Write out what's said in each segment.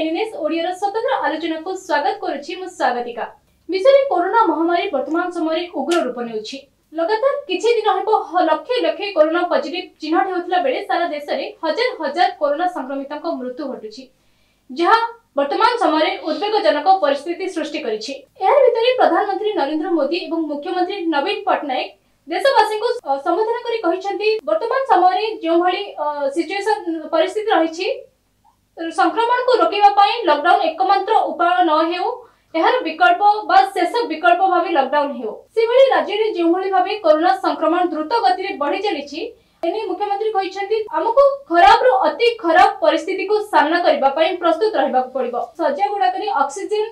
NS ଓଡ଼ିଆର ସ୍ୱତନ୍ତ୍ର ଆଲୋଚନାକୁ ସ୍ୱାଗତ କରୁଛି ମୁଁ ସ୍ୱାଗତିକା ବିଶ୍ୱରେ କରୋନା ମହାମାରୀ ବର୍ତ୍ତମାନ ସମୟରେ ଉଗ୍ର ରୂପ ନେଉଛି ଲଗାତାର କିଛି ଦିନ ହେବ ଲକ୍ଷେ ଲକ୍ଷେ କରୋନା ପଜିଟିଭ ଚିହ୍ନଟ ହେଉଥିଲା ବେଳେ ସାରା ଦେଶରେ ହଜାର ହଜାର କରୋନା ସଂକ୍ରମିତଙ୍କ ମୃତ୍ୟୁ ଘଟୁଛି ଯାହା ବର୍ତ୍ତମାନ ସମୟରେ ଉଦ୍ବେଗଜନକ ପରିସ୍ଥିତି ସୃଷ୍ଟି କରିଛି ଏହାର ଭିତରେ ପ୍ରଧାନମନ୍ତ୍ରୀ ନରେନ୍ଦ୍ର ମୋଦି ଏବଂ ମୁଖ୍ୟମନ୍ତ୍ରୀ ନବୀନ ପଟ୍ଟନାୟକ ଦେଶବାସୀଙ୍କୁ ସମ୍ବୋଧନ କରି କହିଛନ୍ତି ବର୍ତ୍ତମାନ ସମୟରେ ଯେଉଁଭଳି ସିଚୁଏସନ ପରିସ୍ଥିତି ରହିଛି ସଂକ୍ରମଣକୁ ରୋକିବା ପାଇଁ ଲକଡାଉନ ଏକମାତ୍ର ଉପାୟ ନ ହେଉ ଏହାର ବିକଳ୍ପ ବା ଶେଷ ବିକଳ୍ପ ଭାବେ ଲକଡାଉନ ହେଉ ସେଭଳି ରାଜ୍ୟରେ ଯେଉଁଭଳି ଭାବେ କରୋନା ସଂକ୍ରମଣ ଦ୍ରୁତ ଗତିରେ ବଢି ଚାଲିଛି ଏନେଇ ମୁଖ୍ୟମନ୍ତ୍ରୀ କହିଛନ୍ତି ଆମକୁ ଖରାପରୁ ଅତି ଖରାପ ପରିସ୍ଥିତିକୁ ସାମ୍ନା କରିବା ପାଇଁ ପ୍ରସ୍ତୁତ ରହିବାକୁ ପଡିବ ଶଯ୍ୟା ଗୁଡାକରେ ଅକ୍ସିଜେନ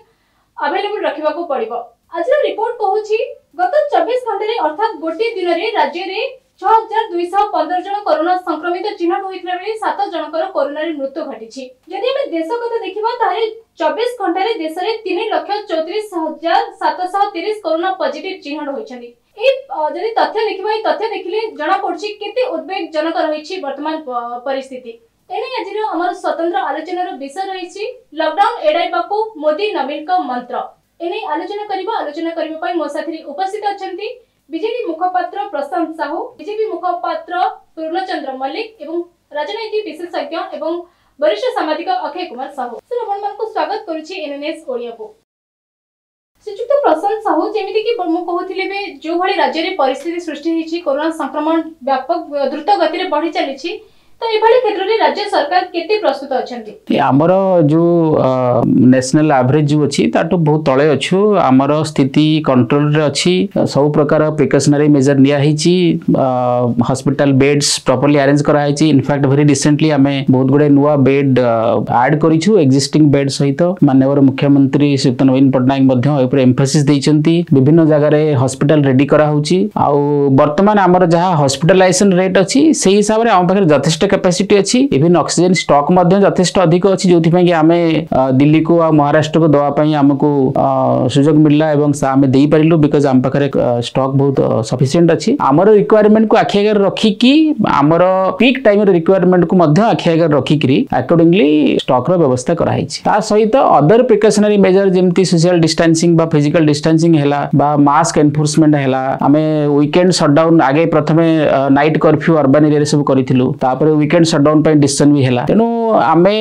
ଆଭେଲେବୁଲ ରଖିବାକୁ ପଡିବ ଆଜିର ରିପୋର୍ଟ କହୁଛି ଗତ ଚବିଶ ଘଣ୍ଟାରେ ଅର୍ଥାତ୍ ଗୋଟିଏ ଦିନରେ ରାଜ୍ୟରେ છ હજાર દુઈશહ પંદર જણ કોરોના સંક્રમિત ચિહ્નટ હોઈଥିବା ବେଳେ સાત જણଙ୍କର કોରୋନାରେ મୃତ୍ୟુ ઘଟିଛି ଯଦି ଆମେ ଦେଶ କଥା ଦେଖିବା ତାହେଲେ ଚବିଶ ଘଣ୍ଟାରେ ଦେଶରେ ତିନି ଲକ୍ଷ ଚଉତିରିଶ ହଜାର ସାତଶହ ତିରିଶ କରୋନା ପଜିଟିଭ ଚିହ୍ନଟ ହୋଇଛନ୍ତି এই যদি তথ্য দেখিবা এই তথ্য দেখিলে জনা পড়ছে কেতে উদ্বেগজনক রয়েছে বর্তমান পরিস্থিতি তেনে আজির আমার স্বতন্ত্র আলোচনার বিষয় রয়েছে লকডাউন এড়াইবাকু মোদি নবীনক মন্ত্র এনে আলোচনা করিব আলোচনা করিবা পাই মো সাথে উপস্থিত অছন্তি বিজেপি মুখপাত্র প্রশান্ত সাহু বিজেপি মুখপাত্র পূর্ণচন্দ্র মল্লিক এবং রাজনৈতিক বিশেষজ্ঞ এবং বরিষ্ঠ সাংবাদিক অক্ষয় কুমার সাহু স্যার আপনার স্বাগত করুছি এনএনএস ওড়িয়াকু ଶ୍ରୀଯୁକ୍ତ ପ୍ରଶାନ୍ତ ସାହୁ ଯେମିତିକି ମୁଁ କହୁଥିଲି ଏବେ ଯେଉଁଭଳି ରାଜ୍ୟରେ ପରିସ୍ଥିତି ସୃଷ୍ଟି ହୋଇଛି କରୋନା ସଂକ୍ରମଣ ବ୍ୟାପକ ଦ୍ରୁତ ଗତିରେ ବଢ଼ି ଚାଲିଛି तो राज्य सरकार जो नेशनल आवरेज जो अच्छी तार बहुत तले अच्छे आम स्थित कंट्रोल अच्छी सब प्रकार प्रिकसनरी मेजर निहि हस्पिटाल बेड्स प्रपरली आरेंज कराई इनफैक्ट भेरी रिसेंटली आम बहुत गुडा नुआ बेड आड कर बेड सहित मानव मुख्यमंत्री श्री नवीन पट्टनायक एम्फोसी विभिन्न जगार हस्पिटाल रेडी कराऊ बर्तमान आम जहाँ हस्पिटालाइजेसन रेट अच्छी से हिसाब से आम पाखे जथेष ক্যাপাସିটি ଅଛି ଇଭିନ୍ ଅକ୍ସିଜେନ୍ ଷ୍ଟକ୍ ମଧ୍ୟ ଯଥେଷ୍ଟ ଅଧିକ ଅଛି ଯେଉଁଥିପାଇଁ କି ଆମେ ଦିଲ୍ଲୀକୁ ଆଉ ମହାରାଷ୍ଟ୍ରକୁ ଦେବା ପାଇଁ ଆମକୁ ସୁଯୋଗ ମିଳିଲା ଏବଂ ଆମେ ଦେଇପାରିଲୁ ବିକଜ୍ ଆମ ପାଖରେ ଷ୍ଟକ୍ ବହୁତ ସଫିସିଏଣ୍ଟ ଅଛି ଆମର ରିକ୍ୱାରମେଣ୍ଟକୁ ଆଖି ଆଗରେ ରଖିକି ଆମର ପିକ୍ ଟାଇମ୍ର ରିକ୍ୱାରମେଣ୍ଟକୁ ମଧ୍ୟ ଆଖି ଆଗରେ ରଖିକିରି ଆକର୍ଡିଂଲି ଷ୍ଟକ୍ର ବ୍ୟବସ୍ଥା କରାହେଇଛି ତା ସହିତ ଅଦର ପ୍ରିକସନାରୀ ମେଜର ଯେମିତି ସୋସିଆଲ ଡିଷ୍ଟାନ୍ସିଂ বা ফিজিক্যাল ডিস্টান্সিং হেলা বা মাস্ক এনফোর্সমেন্ট হেলা আমি উইকেন্ড সটডাউন আগে প্রথমে নাইট কর্ফিউ অর্বান এরিয়ারে সব করেছিল তারপরে ୱିକେଣ୍ଡ ସଟ୍ଡାଉନ୍ ପାଇଁ ଡିସିସନ୍ ବି ହେଲା ତେଣୁ ଆମେ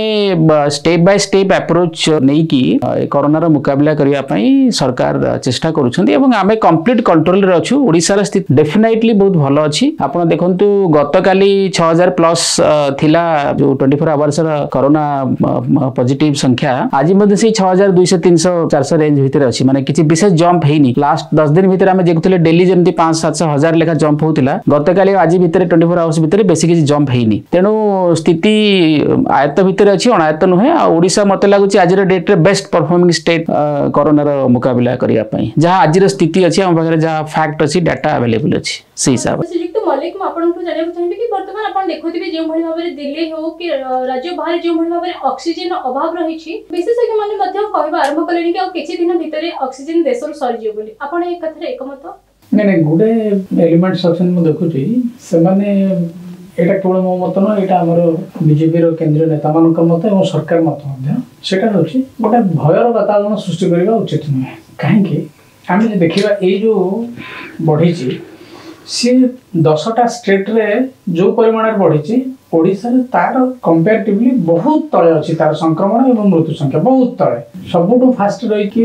ଷ୍ଟେପ୍ ବାଇ ଷ୍ଟେପ୍ ଆପ୍ରୋଚ୍ ନେଇକି କରୋନାର ମୁକାବିଲା କରିବା ପାଇଁ ସରକାର ଚେଷ୍ଟା କରୁଛନ୍ତି ଏବଂ ଆମେ କମ୍ପ୍ଲିଟ୍ କଣ୍ଟ୍ରୋଲରେ ଅଛୁ ଓଡ଼ିଶାର ସ୍ଥିତି ଡେଫିନାଇଟଲି ବହୁତ ଭଲ ଅଛି ଆପଣ ଦେଖନ୍ତୁ ଗତକାଲି ଛଅ ହଜାର ପ୍ଲସ୍ ଥିଲା ଯୋଉ ଟ୍ୱେଣ୍ଟି ଫୋର୍ ଆୱାର୍ସର କରୋନା ପଜିଟିଭ୍ ସଂଖ୍ୟା ଆଜି ମଧ୍ୟ ସେଇ ଛଅ ହଜାର ଦୁଇଶହ ତିନିଶହ ଚାରିଶହ ରେଞ୍ଜ ଭିତରେ ଅଛି ମାନେ କିଛି ବିଶେଷ ଜମ୍ପ ହେଇନି ଲାଷ୍ଟ ଦଶ ଦିନ ଭିତରେ ଆମେ ଦେଖୁଥିଲେ ଡେଲି ଯେମିତି ପାଞ୍ଚ ସାତଶହ ହଜାର ଲେଖା ଜମ୍ପ ହଉଥିଲା ଗତକାଲି ଆଉ ଆଜି ଭିତରେ ଟ୍ୱେଣ୍ଟି ଫୋର୍ ଆୱାର୍ସ ଭିତରେ ବେଶୀ କିଛି ଜମ୍ପ ହେଇନି ତେଣୁ ସ୍ଥିତି ଆୟତ୍ତ ଭିତରେ ଅଛି ଅଣାୟତ୍ତ ନୁହେଁ ଆଉ ଓଡ଼ିଶା ମୋତେ ଲାଗୁଛି ଆଜିର ଡେଟ୍ରେ ବେଷ୍ଟ ପରଫର୍ମିଂ ଷ୍ଟେଟ୍ କରୋନାର ମୁକାବିଲା କରିବା ପାଇଁ ଯାହା ଆଜିର ସ୍ଥିତି ଅଛି ଆମ ପାଖରେ ଯାହା ଫ୍ୟାକ୍ଟ ଅଛି ଡାଟା ଆଭେଲେବୁଲ୍ ଅଛି ସେଇ ହିସାବରେ ଶ୍ରୀଯୁକ୍ତ ମଲ୍ଲିକ ମୁଁ ଆପଣଙ୍କୁ ଜାଣିବାକୁ ଚାହିଁବି କି ବର୍ତ୍ତମାନ ଆପଣ ଦେଖୁଥିବେ ଯେଉଁଭଳି ଭାବରେ ଦିଲ୍ଲୀ ହେଉ କି ରାଜ୍ୟ ବାହାରେ ଯେଉଁଭଳି ଭାବରେ ଅକ୍ସିଜେନ ଅଭାବ ରହିଛି ବିଶେଷଜ୍ଞମାନେ ମଧ୍ୟ କହିବା ଆରମ୍ଭ କଲେଣି କି ଆଉ କିଛି ଦିନ ଭିତରେ ଅକ୍ସିଜେନ ଦେଶରୁ ସରିଯିବ ବୋଲି ଆପଣ ଏ କଥାରେ ଏକମତ ନାଇଁ ନାଇଁ ଗୋଟେ ଏଲିମେଣ୍ଟସ୍ ଅଛନ୍ତି ମୁଁ ଦେଖୁଛି ସେମାନେ এটা କେବଳ ମୋ ମତ ନୁହେଁ ଏଇଟା ଆମର ବିଜେପିର କେନ୍ଦ୍ରୀୟ ନେତାମାନଙ୍କ ମତ ଏବଂ ସରକାର ମତ ମଧ୍ୟ ସେଇଟା ହେଉଛି ଗୋଟେ ଭୟର ବାତାବରଣ ସୃଷ୍ଟି କରିବା ଉଚିତ ନୁହେଁ କାହିଁକି ଆମେ ଯଦି ଦେଖିବା ଏଇ ଯେଉଁ ବଢ଼ିଛି ସିଏ ଦଶଟା ଷ୍ଟେଟ୍ରେ ଯେଉଁ ପରିମାଣରେ ବଢ଼ିଛି ଓଡ଼ିଶାରେ ତାର କମ୍ପାରିଟିଭଲି ବହୁତ ତଳେ ଅଛି ତାର ସଂକ୍ରମଣ ଏବଂ ମୃତ୍ୟୁ ସଂଖ୍ୟା ବହୁତ ତଳେ ସବୁଠୁ ଫାଷ୍ଟ ରହିକି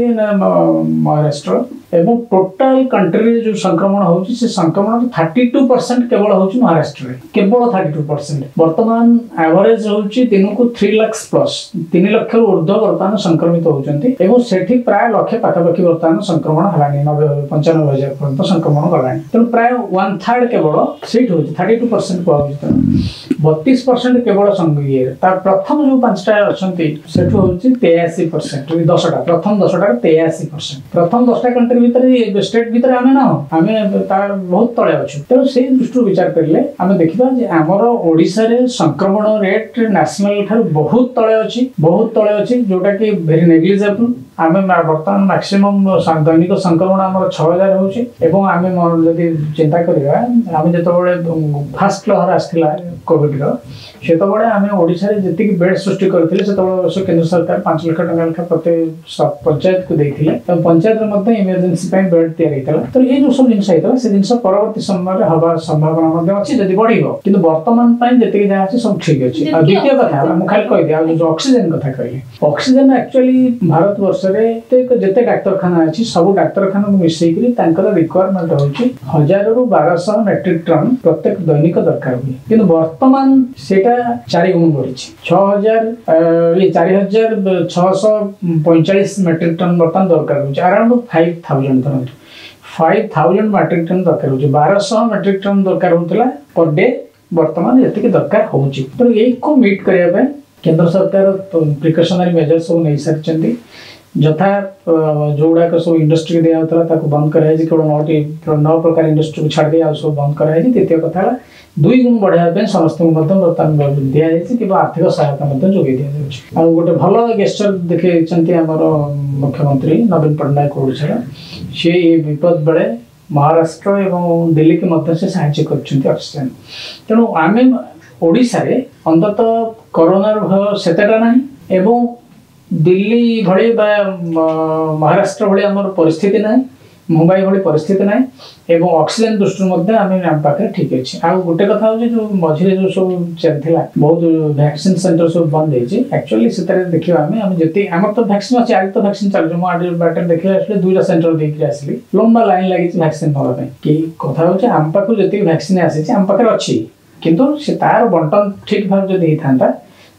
ମହାରାଷ୍ଟ୍ର ଏବଂ ଟୋଟାଲ କଣ୍ଟ୍ରିରେ ଯେଉଁ ସଂକ୍ରମଣ ହେଉଛି ସେ ସଂକ୍ରମଣ ଥାର୍ଟି ଟୁ ପରସେଣ୍ଟ କେବଳ ହେଉଛି ମହାରାଷ୍ଟ୍ରରେ କେବଳ ଥାର୍ଟି ଟୁ ପରସେଣ୍ଟ ବର୍ତ୍ତମାନ ଆଭରେଜ ହେଉଛି ଦିନକୁ ଥ୍ରୀ ଲାକ୍ସ ପ୍ଲସ୍ ତିନି ଲକ୍ଷରୁ ଉର୍ଦ୍ଧ୍ୱ ବର୍ତ୍ତମାନ ସଂକ୍ରମିତ ହେଉଛନ୍ତି ଏବଂ ସେଠି ପ୍ରାୟ ଲକ୍ଷେ ପାଖାପାଖି ବର୍ତ୍ତମାନ ସଂକ୍ରମଣ ହେଲାଣି ନବେ ପଞ୍ଚାନବେ ହଜାର ପର୍ଯ୍ୟନ୍ତ ସଂକ୍ରମଣ ଗଲାଣି ତେଣୁ ପ୍ରାୟ ୱାନ୍ ଥାର୍ଡ କେବଳ ସେଇଠି ହେଉଛି ଥାର୍ଟି ଟୁ ପରସେଣ୍ଟ ତେଣୁ ବତିଶ ପରସେଣ୍ଟ କେବଳ ଇଏ ତାର ପ୍ରଥମ ଯୋଉ ପାଞ୍ଚଟା ଅଛନ୍ତି ସେଠୁ ହଉଛି ତେୟାଅଶୀ ପରସେଣ୍ଟ ଦଶଟା ପ୍ରଥମ ଦଶଟାରେ ତେୟାଅଶୀ ପରସେଣ୍ଟ ପ୍ରଥମ ଦଶଟା କଣ୍ଟ୍ରି ଭିତରେ ଷ୍ଟେଟ୍ ଭିତରେ ଆମେ ନାହୁଁ ଆମେ ତାର ବହୁତ ତଳେ ଅଛୁ ତେଣୁ ସେଇ ଦୃଷ୍ଟିରୁ ବିଚାର କରିଲେ ଆମେ ଦେଖିବା ଯେ ଆମର ଓଡ଼ିଶାରେ ସଂକ୍ରମଣ ରେଟ୍ ନ୍ୟାସନାଲ ଠାରୁ ବହୁତ ତଳେ ଅଛି ବହୁତ ତଳେ ଅଛି ଯୋଉଟା କି ଭେରି ନେଗ୍ଲିଜେବୁଲ ଆମେ ବର୍ତ୍ତମାନ ମାକ୍ସିମମ୍ ଦୈନିକ ସଂକ୍ରମଣ ଆମର ଛଅ ହଜାର ହେଉଛି ଏବଂ ଆମେ ଯଦି ଚିନ୍ତା କରିବା ଆମେ ଯେତେବେଳେ ଫାର୍ଷ୍ଟ ଲହର ଆସିଥିଲା କୋଭିଡ୍ର ସେତେବେଳେ ଆମେ ଓଡ଼ିଶାରେ ଯେତିକି ବେଡ୍ ସୃଷ୍ଟି କରିଥିଲେ ସେତେବେଳେ କେନ୍ଦ୍ର ସରକାର ପାଞ୍ଚ ଲକ୍ଷ ଟଙ୍କା ଲେଖା ପ୍ରତି ପଞ୍ଚାୟତକୁ ଦେଇଥିଲେ ତ ପଞ୍ଚାୟତରେ ମଧ୍ୟ ଇମର୍ଜେନ୍ସି ପାଇଁ ବେଡ୍ ତିଆରି ହେଇଥିଲା ତ ଏଇ ଯେଉଁ ସବୁ ଜିନିଷ ହେଇଥିଲା ସେ ଜିନିଷ ପରବର୍ତ୍ତୀ ସମୟରେ ହେବା ସମ୍ଭାବନା ମଧ୍ୟ ଅଛି ଯଦି ବଢିବ କିନ୍ତୁ ବର୍ତ୍ତମାନ ପାଇଁ ଯେତିକି ଯାହା ଅଛି ସବୁ ଠିକ୍ ଅଛି ଆଉ ଦ୍ୱିତୀୟ କଥା ମୁଁ ଖାଲି କହିବି ଆଉ ଯେଉଁ ଅକ୍ସିଜେନ୍ କଥା କହିଲି ଅକ୍ସିଜେନ୍ ଆକ୍ଚୁଆଲି ଭାରତବର୍ଷ ଦେଶରେ ଯେତେ ଡାକ୍ତରଖାନା ଅଛି ସବୁ ଡାକ୍ତରଖାନାକୁ ମିଶେଇକରି ତାଙ୍କର ରିକ୍ୱାରମେଣ୍ଟ ହେଉଛି ହଜାରରୁ ବାରଶହ ମେଟ୍ରିକ୍ ଟନ୍ ପ୍ରତ୍ୟେକ ଦୈନିକ ଦରକାର ହୁଏ କିନ୍ତୁ ବର୍ତ୍ତମାନ ସେଇଟା ଚାରି ଗୁଣ ବଢ଼ିଛି ଛଅ ହଜାର ଚାରି ହଜାର ଛଅଶହ ପଇଁଚାଳିଶ ମେଟ୍ରିକ୍ ଟନ୍ ବର୍ତ୍ତମାନ ଦରକାର ହେଉଛି ଆରାଉଣ୍ଡ ଫାଇଭ୍ ଥାଉଜେଣ୍ଡ ଧରନ୍ତୁ ଫାଇଭ୍ ଥାଉଜେଣ୍ଡ ମେଟ୍ରିକ୍ ଟନ୍ ଦରକାର ହେଉଛି ବାରଶହ ମେଟ୍ରିକ୍ ଟନ୍ ଦରକାର ହେଉଥିଲା ପର୍ ଡେ ବର୍ତ୍ତମାନ ଏତିକି ଦରକାର ହେଉଛି ତେଣୁ ଏଇକୁ ମିଟ୍ କରିବା ପାଇଁ କେନ୍ଦ୍ର ସରକାର ପ୍ରିକସନାରୀ ମେଜର୍ ସବୁ ନେଇସାରିଛନ୍ତି ଯଥା ଯେଉଁଗୁଡ଼ାକ ସବୁ ଇଣ୍ଡଷ୍ଟ୍ରି ଦିଆହେଉଥିଲା ତାକୁ ବନ୍ଦ କରାଯାଇଛି କେବଳ ନଅଟି ନଅ ପ୍ରକାର ଇଣ୍ଡଷ୍ଟ୍ରିକୁ ଛାଡ଼ି ଦେଇ ଆଉ ସବୁ ବନ୍ଦ କରାଯାଇଛି ଦ୍ୱିତୀୟ କଥା ହେଲା ଦୁଇ ଗୁଣ ବଢ଼ାଇବା ପାଇଁ ସମସ୍ତଙ୍କୁ ମଧ୍ୟ ବର୍ତ୍ତମାନ ଦିଆଯାଇଛି କିମ୍ବା ଆର୍ଥିକ ସହାୟତା ମଧ୍ୟ ଯୋଗାଇ ଦିଆଯାଉଛି ଆଉ ଗୋଟେ ଭଲ ଗେଷ୍ଟର ଦେଖେଇଛନ୍ତି ଆମର ମୁଖ୍ୟମନ୍ତ୍ରୀ ନବୀନ ପଟ୍ଟନାୟକ ଓଡ଼ିଶାର ସେ ଏଇ ବିପଦ ବେଳେ ମହାରାଷ୍ଟ୍ର ଏବଂ ଦିଲ୍ଲୀକୁ ମଧ୍ୟ ସେ ସାହାଯ୍ୟ କରିଛନ୍ତି ଅକ୍ସିଜେନ୍ ତେଣୁ ଆମେ ଓଡ଼ିଶାରେ ଅନ୍ତତଃ କରୋନାର ଭୟ ସେତେଟା ନାହିଁ ଏବଂ ଦିଲ୍ଲୀ ଭଳି ବା ମହାରାଷ୍ଟ୍ର ଭଳି ଆମର ପରିସ୍ଥିତି ନାହିଁ ମୁମ୍ବାଇ ଭଳି ପରିସ୍ଥିତି ନାହିଁ ଏବଂ ଅକ୍ସିଜେନ୍ ଦୃଷ୍ଟିରୁ ମଧ୍ୟ ଆମେ ଆମ ପାଖରେ ଠିକ୍ ଅଛି ଆଉ ଗୋଟେ କଥା ହେଉଛି ଯେଉଁ ମଝିରେ ଯେଉଁ ସବୁ ଚାଲିଥିଲା ବହୁତ ଭ୍ୟାକ୍ସିନ୍ ସେଣ୍ଟର ସବୁ ବନ୍ଦ ହେଇଛି ଆକ୍ଚୁଆଲି ସେଥିରେ ଦେଖିବା ଆମେ ଆମେ ଯେତିକି ଆମର ତ ଭ୍ୟାକ୍ସିନ୍ ଅଛି ଆଜି ତ ଭ୍ୟାକ୍ସିନ୍ ଚାଲୁଛି ମୁଁ ଆଜି ବାଟରେ ଦେଖିଲା ଆସିଲେ ଦୁଇଟା ସେଣ୍ଟର ଦେଇକି ଆସିଲି ଲମ୍ବା ଲାଇନ୍ ଲାଗିଛି ଭ୍ୟାକ୍ସିନ୍ ନେବା ପାଇଁ କି କଥା ହେଉଛି ଆମ ପାଖରୁ ଯେତିକି ଭ୍ୟାକ୍ସିନ୍ ଆସିଛି ଆମ ପାଖରେ ଅଛି କିନ୍ତୁ ସେ ତାର ବଣ୍ଟନ ଠିକ୍ ଭାବେ ଯଦି ହେଇଥାନ୍ତା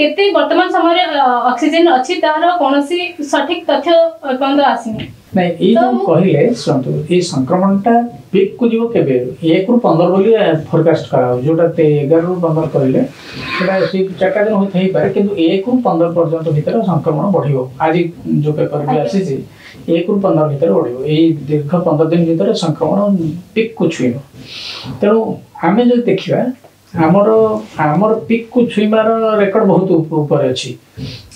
वर्तमान समय ऑक्सीजन अछि तथ्य अपन दो आसी रु 15 बोली फोरकास्ट कराउ जोटा संक्रमण बढिबो पेपर भी आसी रु 15 भीतर बढिबो एई दीर्घ 15 दिन भीतर संक्रमण पीक को छुइबो तनो आमे जो देखिबा ଆମର ଆମର ପିକ୍କୁ ଛୁଇଁବାର ରେକର୍ଡ ବହୁତ ଉପରେ ଅଛି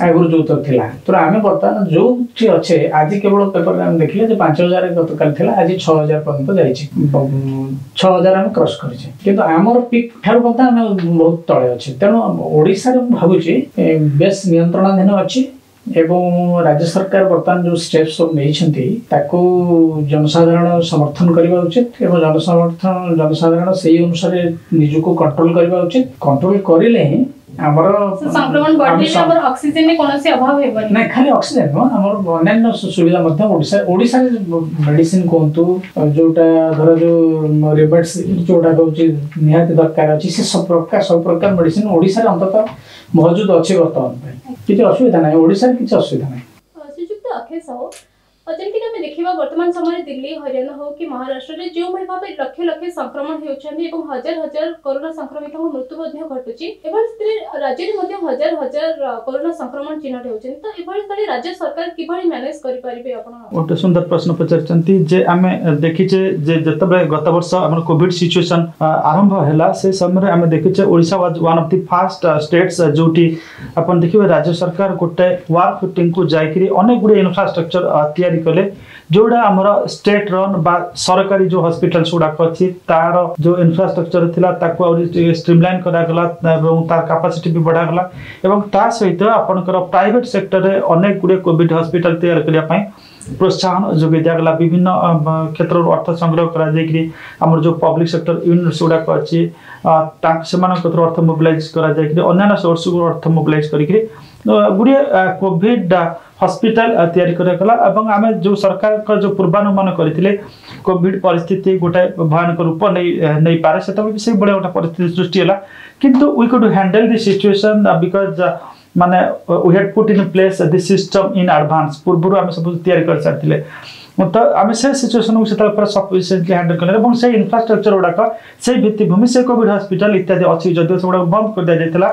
ଆଗରୁ ଯୋଉ ଥିଲା ତ ଆମେ ବର୍ତ୍ତମାନ ଯୋଉଠି ଅଛେ ଆଜି କେବଳ ପେପରରେ ଆମେ ଦେଖିଲେ ଯେ ପାଞ୍ଚ ହଜାର ଗତକାଲି ଥିଲା ଆଜି ଛଅ ହଜାର ପର୍ଯ୍ୟନ୍ତ ଯାଇଛି ଛଅ ହଜାର ଆମେ କ୍ରସ୍ କରିଛେ କିନ୍ତୁ ଆମର ପିକ୍ ଠାରୁ ମଧ୍ୟ ଆମେ ବହୁତ ତଳେ ଅଛେ ତେଣୁ ଓଡ଼ିଶାରେ ମୁଁ ଭାବୁଛି ବେଶ ନିୟନ୍ତ୍ରଣାଧୀନ ଅଛି ଏବଂ ରାଜ୍ୟ ସରକାର ବର୍ତ୍ତମାନ ଯେଉଁ ଷ୍ଟେପ୍ ସବୁ ନେଇଛନ୍ତି ତାକୁ ଜନସାଧାରଣ ସମର୍ଥନ କରିବା ଉଚିତ ଏବଂ ଜନସମର୍ଥନ ଜନସାଧାରଣ ସେଇ ଅନୁସାରେ ନିଜକୁ କଣ୍ଟ୍ରୋଲ କରିବା ଉଚିତ କଣ୍ଟ୍ରୋଲ କରିଲେ ହିଁ ଆମର ସଂକ୍ରମଣ ବଢ଼ିଲେ ଆମର ଅକ୍ସିଜେନ କୌଣସି ଅଭାବ ହେବନି ନାଇଁ ଖାଲି ଅକ୍ସିଜେନ ନୁହଁ ଆମର ଅନ୍ୟାନ୍ୟ ସୁବିଧା ମଧ୍ୟ ଓଡ଼ିଶା ଓଡ଼ିଶାରେ ମେଡିସିନ କୁହନ୍ତୁ ଯୋଉଟା ଧର ଯୋଉ ରେବଟ୍ସ ଯୋଉଟା କହୁଛି ନିହାତି ଦରକାର ଅଛି ସେ ସବୁ ପ୍ରକାର ସବୁ ପ୍ରକାର ମେଡିସିନ ଓଡ଼ିଶାରେ ଅନ୍ତତଃ ମହଜୁଦ ଅଛି ବର୍ତ୍ତମାନ ପାଇଁ କିଛି ଅସୁବିଧା ନାହିଁ ଓଡ଼ିଶାରେ କିଛି ଅସୁବିଧା ନାହିଁ ଶ୍ରୀଯୁକ୍ତ ଅକ୍ଷୟ ସାହୁ और जमीक आम देखा बर्तमान समय दिल्ली हरियाणा हो कि महाराष्ट्र में जो भाई भाव लक्ष लक्ष संक्रमण होती हजार हजार करोना संक्रमित मृत्यु घटुच्ची राज्य में हजार हजार करोना संक्रमण चिन्ह तो यह राज्य सरकार कि मैनेज करेंगे गोटे सुंदर प्रश्न पचारे देखीचे जिते गत बर्ष कॉविड सिचुएसन आरंभ है से समय देखीचे Voda one of the first states जो देखिए राज्य सरकार गोटे वार्क को जाकर अनेक गुड इनफ्रास्ट्रक्चर या ତରକାରୀ କଲେ ଯେଉଁଟା ଆମର ଷ୍ଟେଟ୍ ରନ୍ ବା ସରକାରୀ ଯେଉଁ ହସ୍ପିଟାଲ୍ସ ଗୁଡ଼ାକ ଅଛି ତାର ଯେଉଁ ଇନଫ୍ରାଷ୍ଟ୍ରକ୍ଚର ଥିଲା ତାକୁ ଆହୁରି ଷ୍ଟ୍ରିମଲାଇନ୍ କରାଗଲା ଏବଂ ତାର କାପାସିଟି ବି ବଢ଼ାଗଲା ଏବଂ ତା ସହିତ ଆପଣଙ୍କର ପ୍ରାଇଭେଟ୍ ସେକ୍ଟରରେ ଅନେକ ଗୁଡ଼ିଏ କୋଭିଡ଼ ହସ୍ପିଟାଲ ତିଆରି କରିବା ପାଇଁ प्रोत्साहন যোগে দেওয়া গেল বিভিন্ন ক্ষেত্রর অর্থ সংগ্রহ করা যাই আমার যে পব্লিক সেক্টর ইউনিটস গুড়াক আছে সে অর্থ মোবিলাইজ করা যাই অন্যান্য সোর্স অর্থ মোবিলাইজ করি গুড়িয়ে কোভিড হসপিটাল তৈরি করা এবং আমি যে সরকার যে পূর্বানুমান করে কোভিড পরিস্থিতি গোটে ভয়ানক রূপ নেই পারে সেতবে সেইভাবে গোটা পরিস্থিতি সৃষ্টি হল কিন্তু we could handle the situation because ମାନେ we had put in place this system in advance ପୂର୍ବରୁ ଆମେ ସବୁ ତିଆରି କରିସାରିଥିଲେ ಮತ್ತು ಆಮೇಲೆ ಸೇ ಸಿಚುವೇಶನ್ಗೂ ସେତେବେଳେ ପୁରା ସଫିସିଏଣ୍ଟଲି ହ୍ୟାଣ୍ଡେଲ୍ କଲେ ଏବଂ ସେ ଇନଫ୍ରାଷ୍ଟ୍ରକ୍ଚର ଗୁଡ଼ାକ ସେଇ ଭିତ୍ତିଭୂମି ସେ କୋଭିଡ଼ ହସ୍ପିଟାଲ ଇତ୍ୟାଦି ଅଛି ଯଦିଓ ସେଗୁଡ଼ାକ ବନ୍ଦ କରିଦିଆଯାଇଥିଲା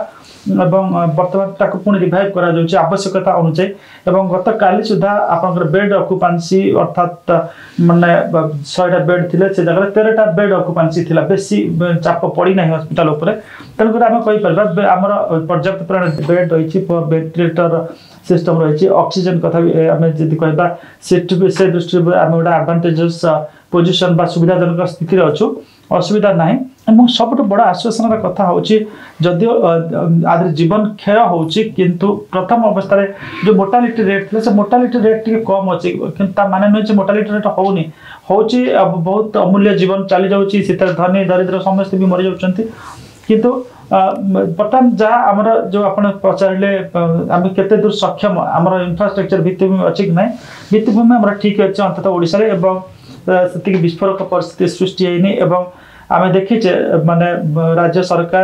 ଏବଂ ବର୍ତ୍ତମାନ ତାକୁ ପୁଣି ରିଭାଇଭ୍ କରାଯାଉଛି ଆବଶ୍ୟକତା ଅନୁଯାୟୀ ଏବଂ ଗତକାଲି ସୁଦ୍ଧା ଆପଣଙ୍କର ବେଡ୍ ଅକୁପାନ୍ସି ଅର୍ଥାତ୍ ମାନେ ଶହେଟା ବେଡ୍ ଥିଲେ ସେ ଜାଗାରେ ତେରଟା ବେଡ୍ ଅକୁପାନ୍ସି ଥିଲା ବେଶୀ ଚାପ ପଡ଼ିନାହିଁ ହସ୍ପିଟାଲ ଉପରେ ତେଣୁକରି ଆମେ କହିପାରିବା ଆମର ପର୍ଯ୍ୟାପ୍ତ ପରିମାଣ ବେଡ୍ ରହିଛି ଭେଣ୍ଟିଲେଟର ସିଷ୍ଟମ୍ ରହିଛି ଅକ୍ସିଜେନ୍ କଥା ବି ଆମେ ଯଦି କହିବା ସେଠି ସେ ଦୃଷ୍ଟିରୁ ଆମେ ଗୋଟେ ଆଡ଼ଭାଣ୍ଟେଜେସ୍ ପୋଜିସନ୍ ବା ସୁବିଧାଜନକ ସ୍ଥିତିରେ ଅଛୁ ଅସୁବିଧା ନାହିଁ ଏବଂ ସବୁଠୁ ବଡ଼ ଆଶ୍ୱାସନର କଥା ହେଉଛି ଯଦିଓ ଆଦରେ ଜୀବନ କ୍ଷୟ ହେଉଛି କିନ୍ତୁ ପ୍ରଥମ ଅବସ୍ଥାରେ ଯେଉଁ ମୋର୍ଟାଲିଟି ରେଟ୍ ଥିଲା ସେ ମୋର୍ଟାଲିଟି ରେଟ୍ ଟିକେ କମ୍ ଅଛି କିନ୍ତୁ ତା ମାନେ ନୁହେଁ ଯେ ମୋର୍ଟାଲିଟି ରେଟ୍ ହେଉନି ହେଉଛି ବହୁତ ଅମୂଲ୍ୟ ଜୀବନ ଚାଲିଯାଉଛି ସେଥିରେ ଧନୀ ଦରିଦ୍ର ସମସ୍ତେ ବି ମରିଯାଉଛନ୍ତି କିନ୍ତୁ ବର୍ତ୍ତମାନ ଯାହା ଆମର ଯେଉଁ ଆପଣ ପଚାରିଲେ ଆମେ କେତେ ଦୂର ସକ୍ଷମ ଆମର ଇନଫ୍ରାଷ୍ଟ୍ରକ୍ଚର ଭିତ୍ତିଭୂମି ଅଛି କି ନାହିଁ ଭିତ୍ତିଭୂମି ଆମର ଠିକ୍ ଅଛି ଅନ୍ତତଃ ଓଡ଼ିଶାରେ ଏବଂ ସେତିକି ବିସ୍ଫୋରକ ପରିସ୍ଥିତି ସୃଷ୍ଟି ହେଇନି ଏବଂ ଆମେ ଦେଖିଛେ ମାନେ ରାଜ୍ୟ ସରକାର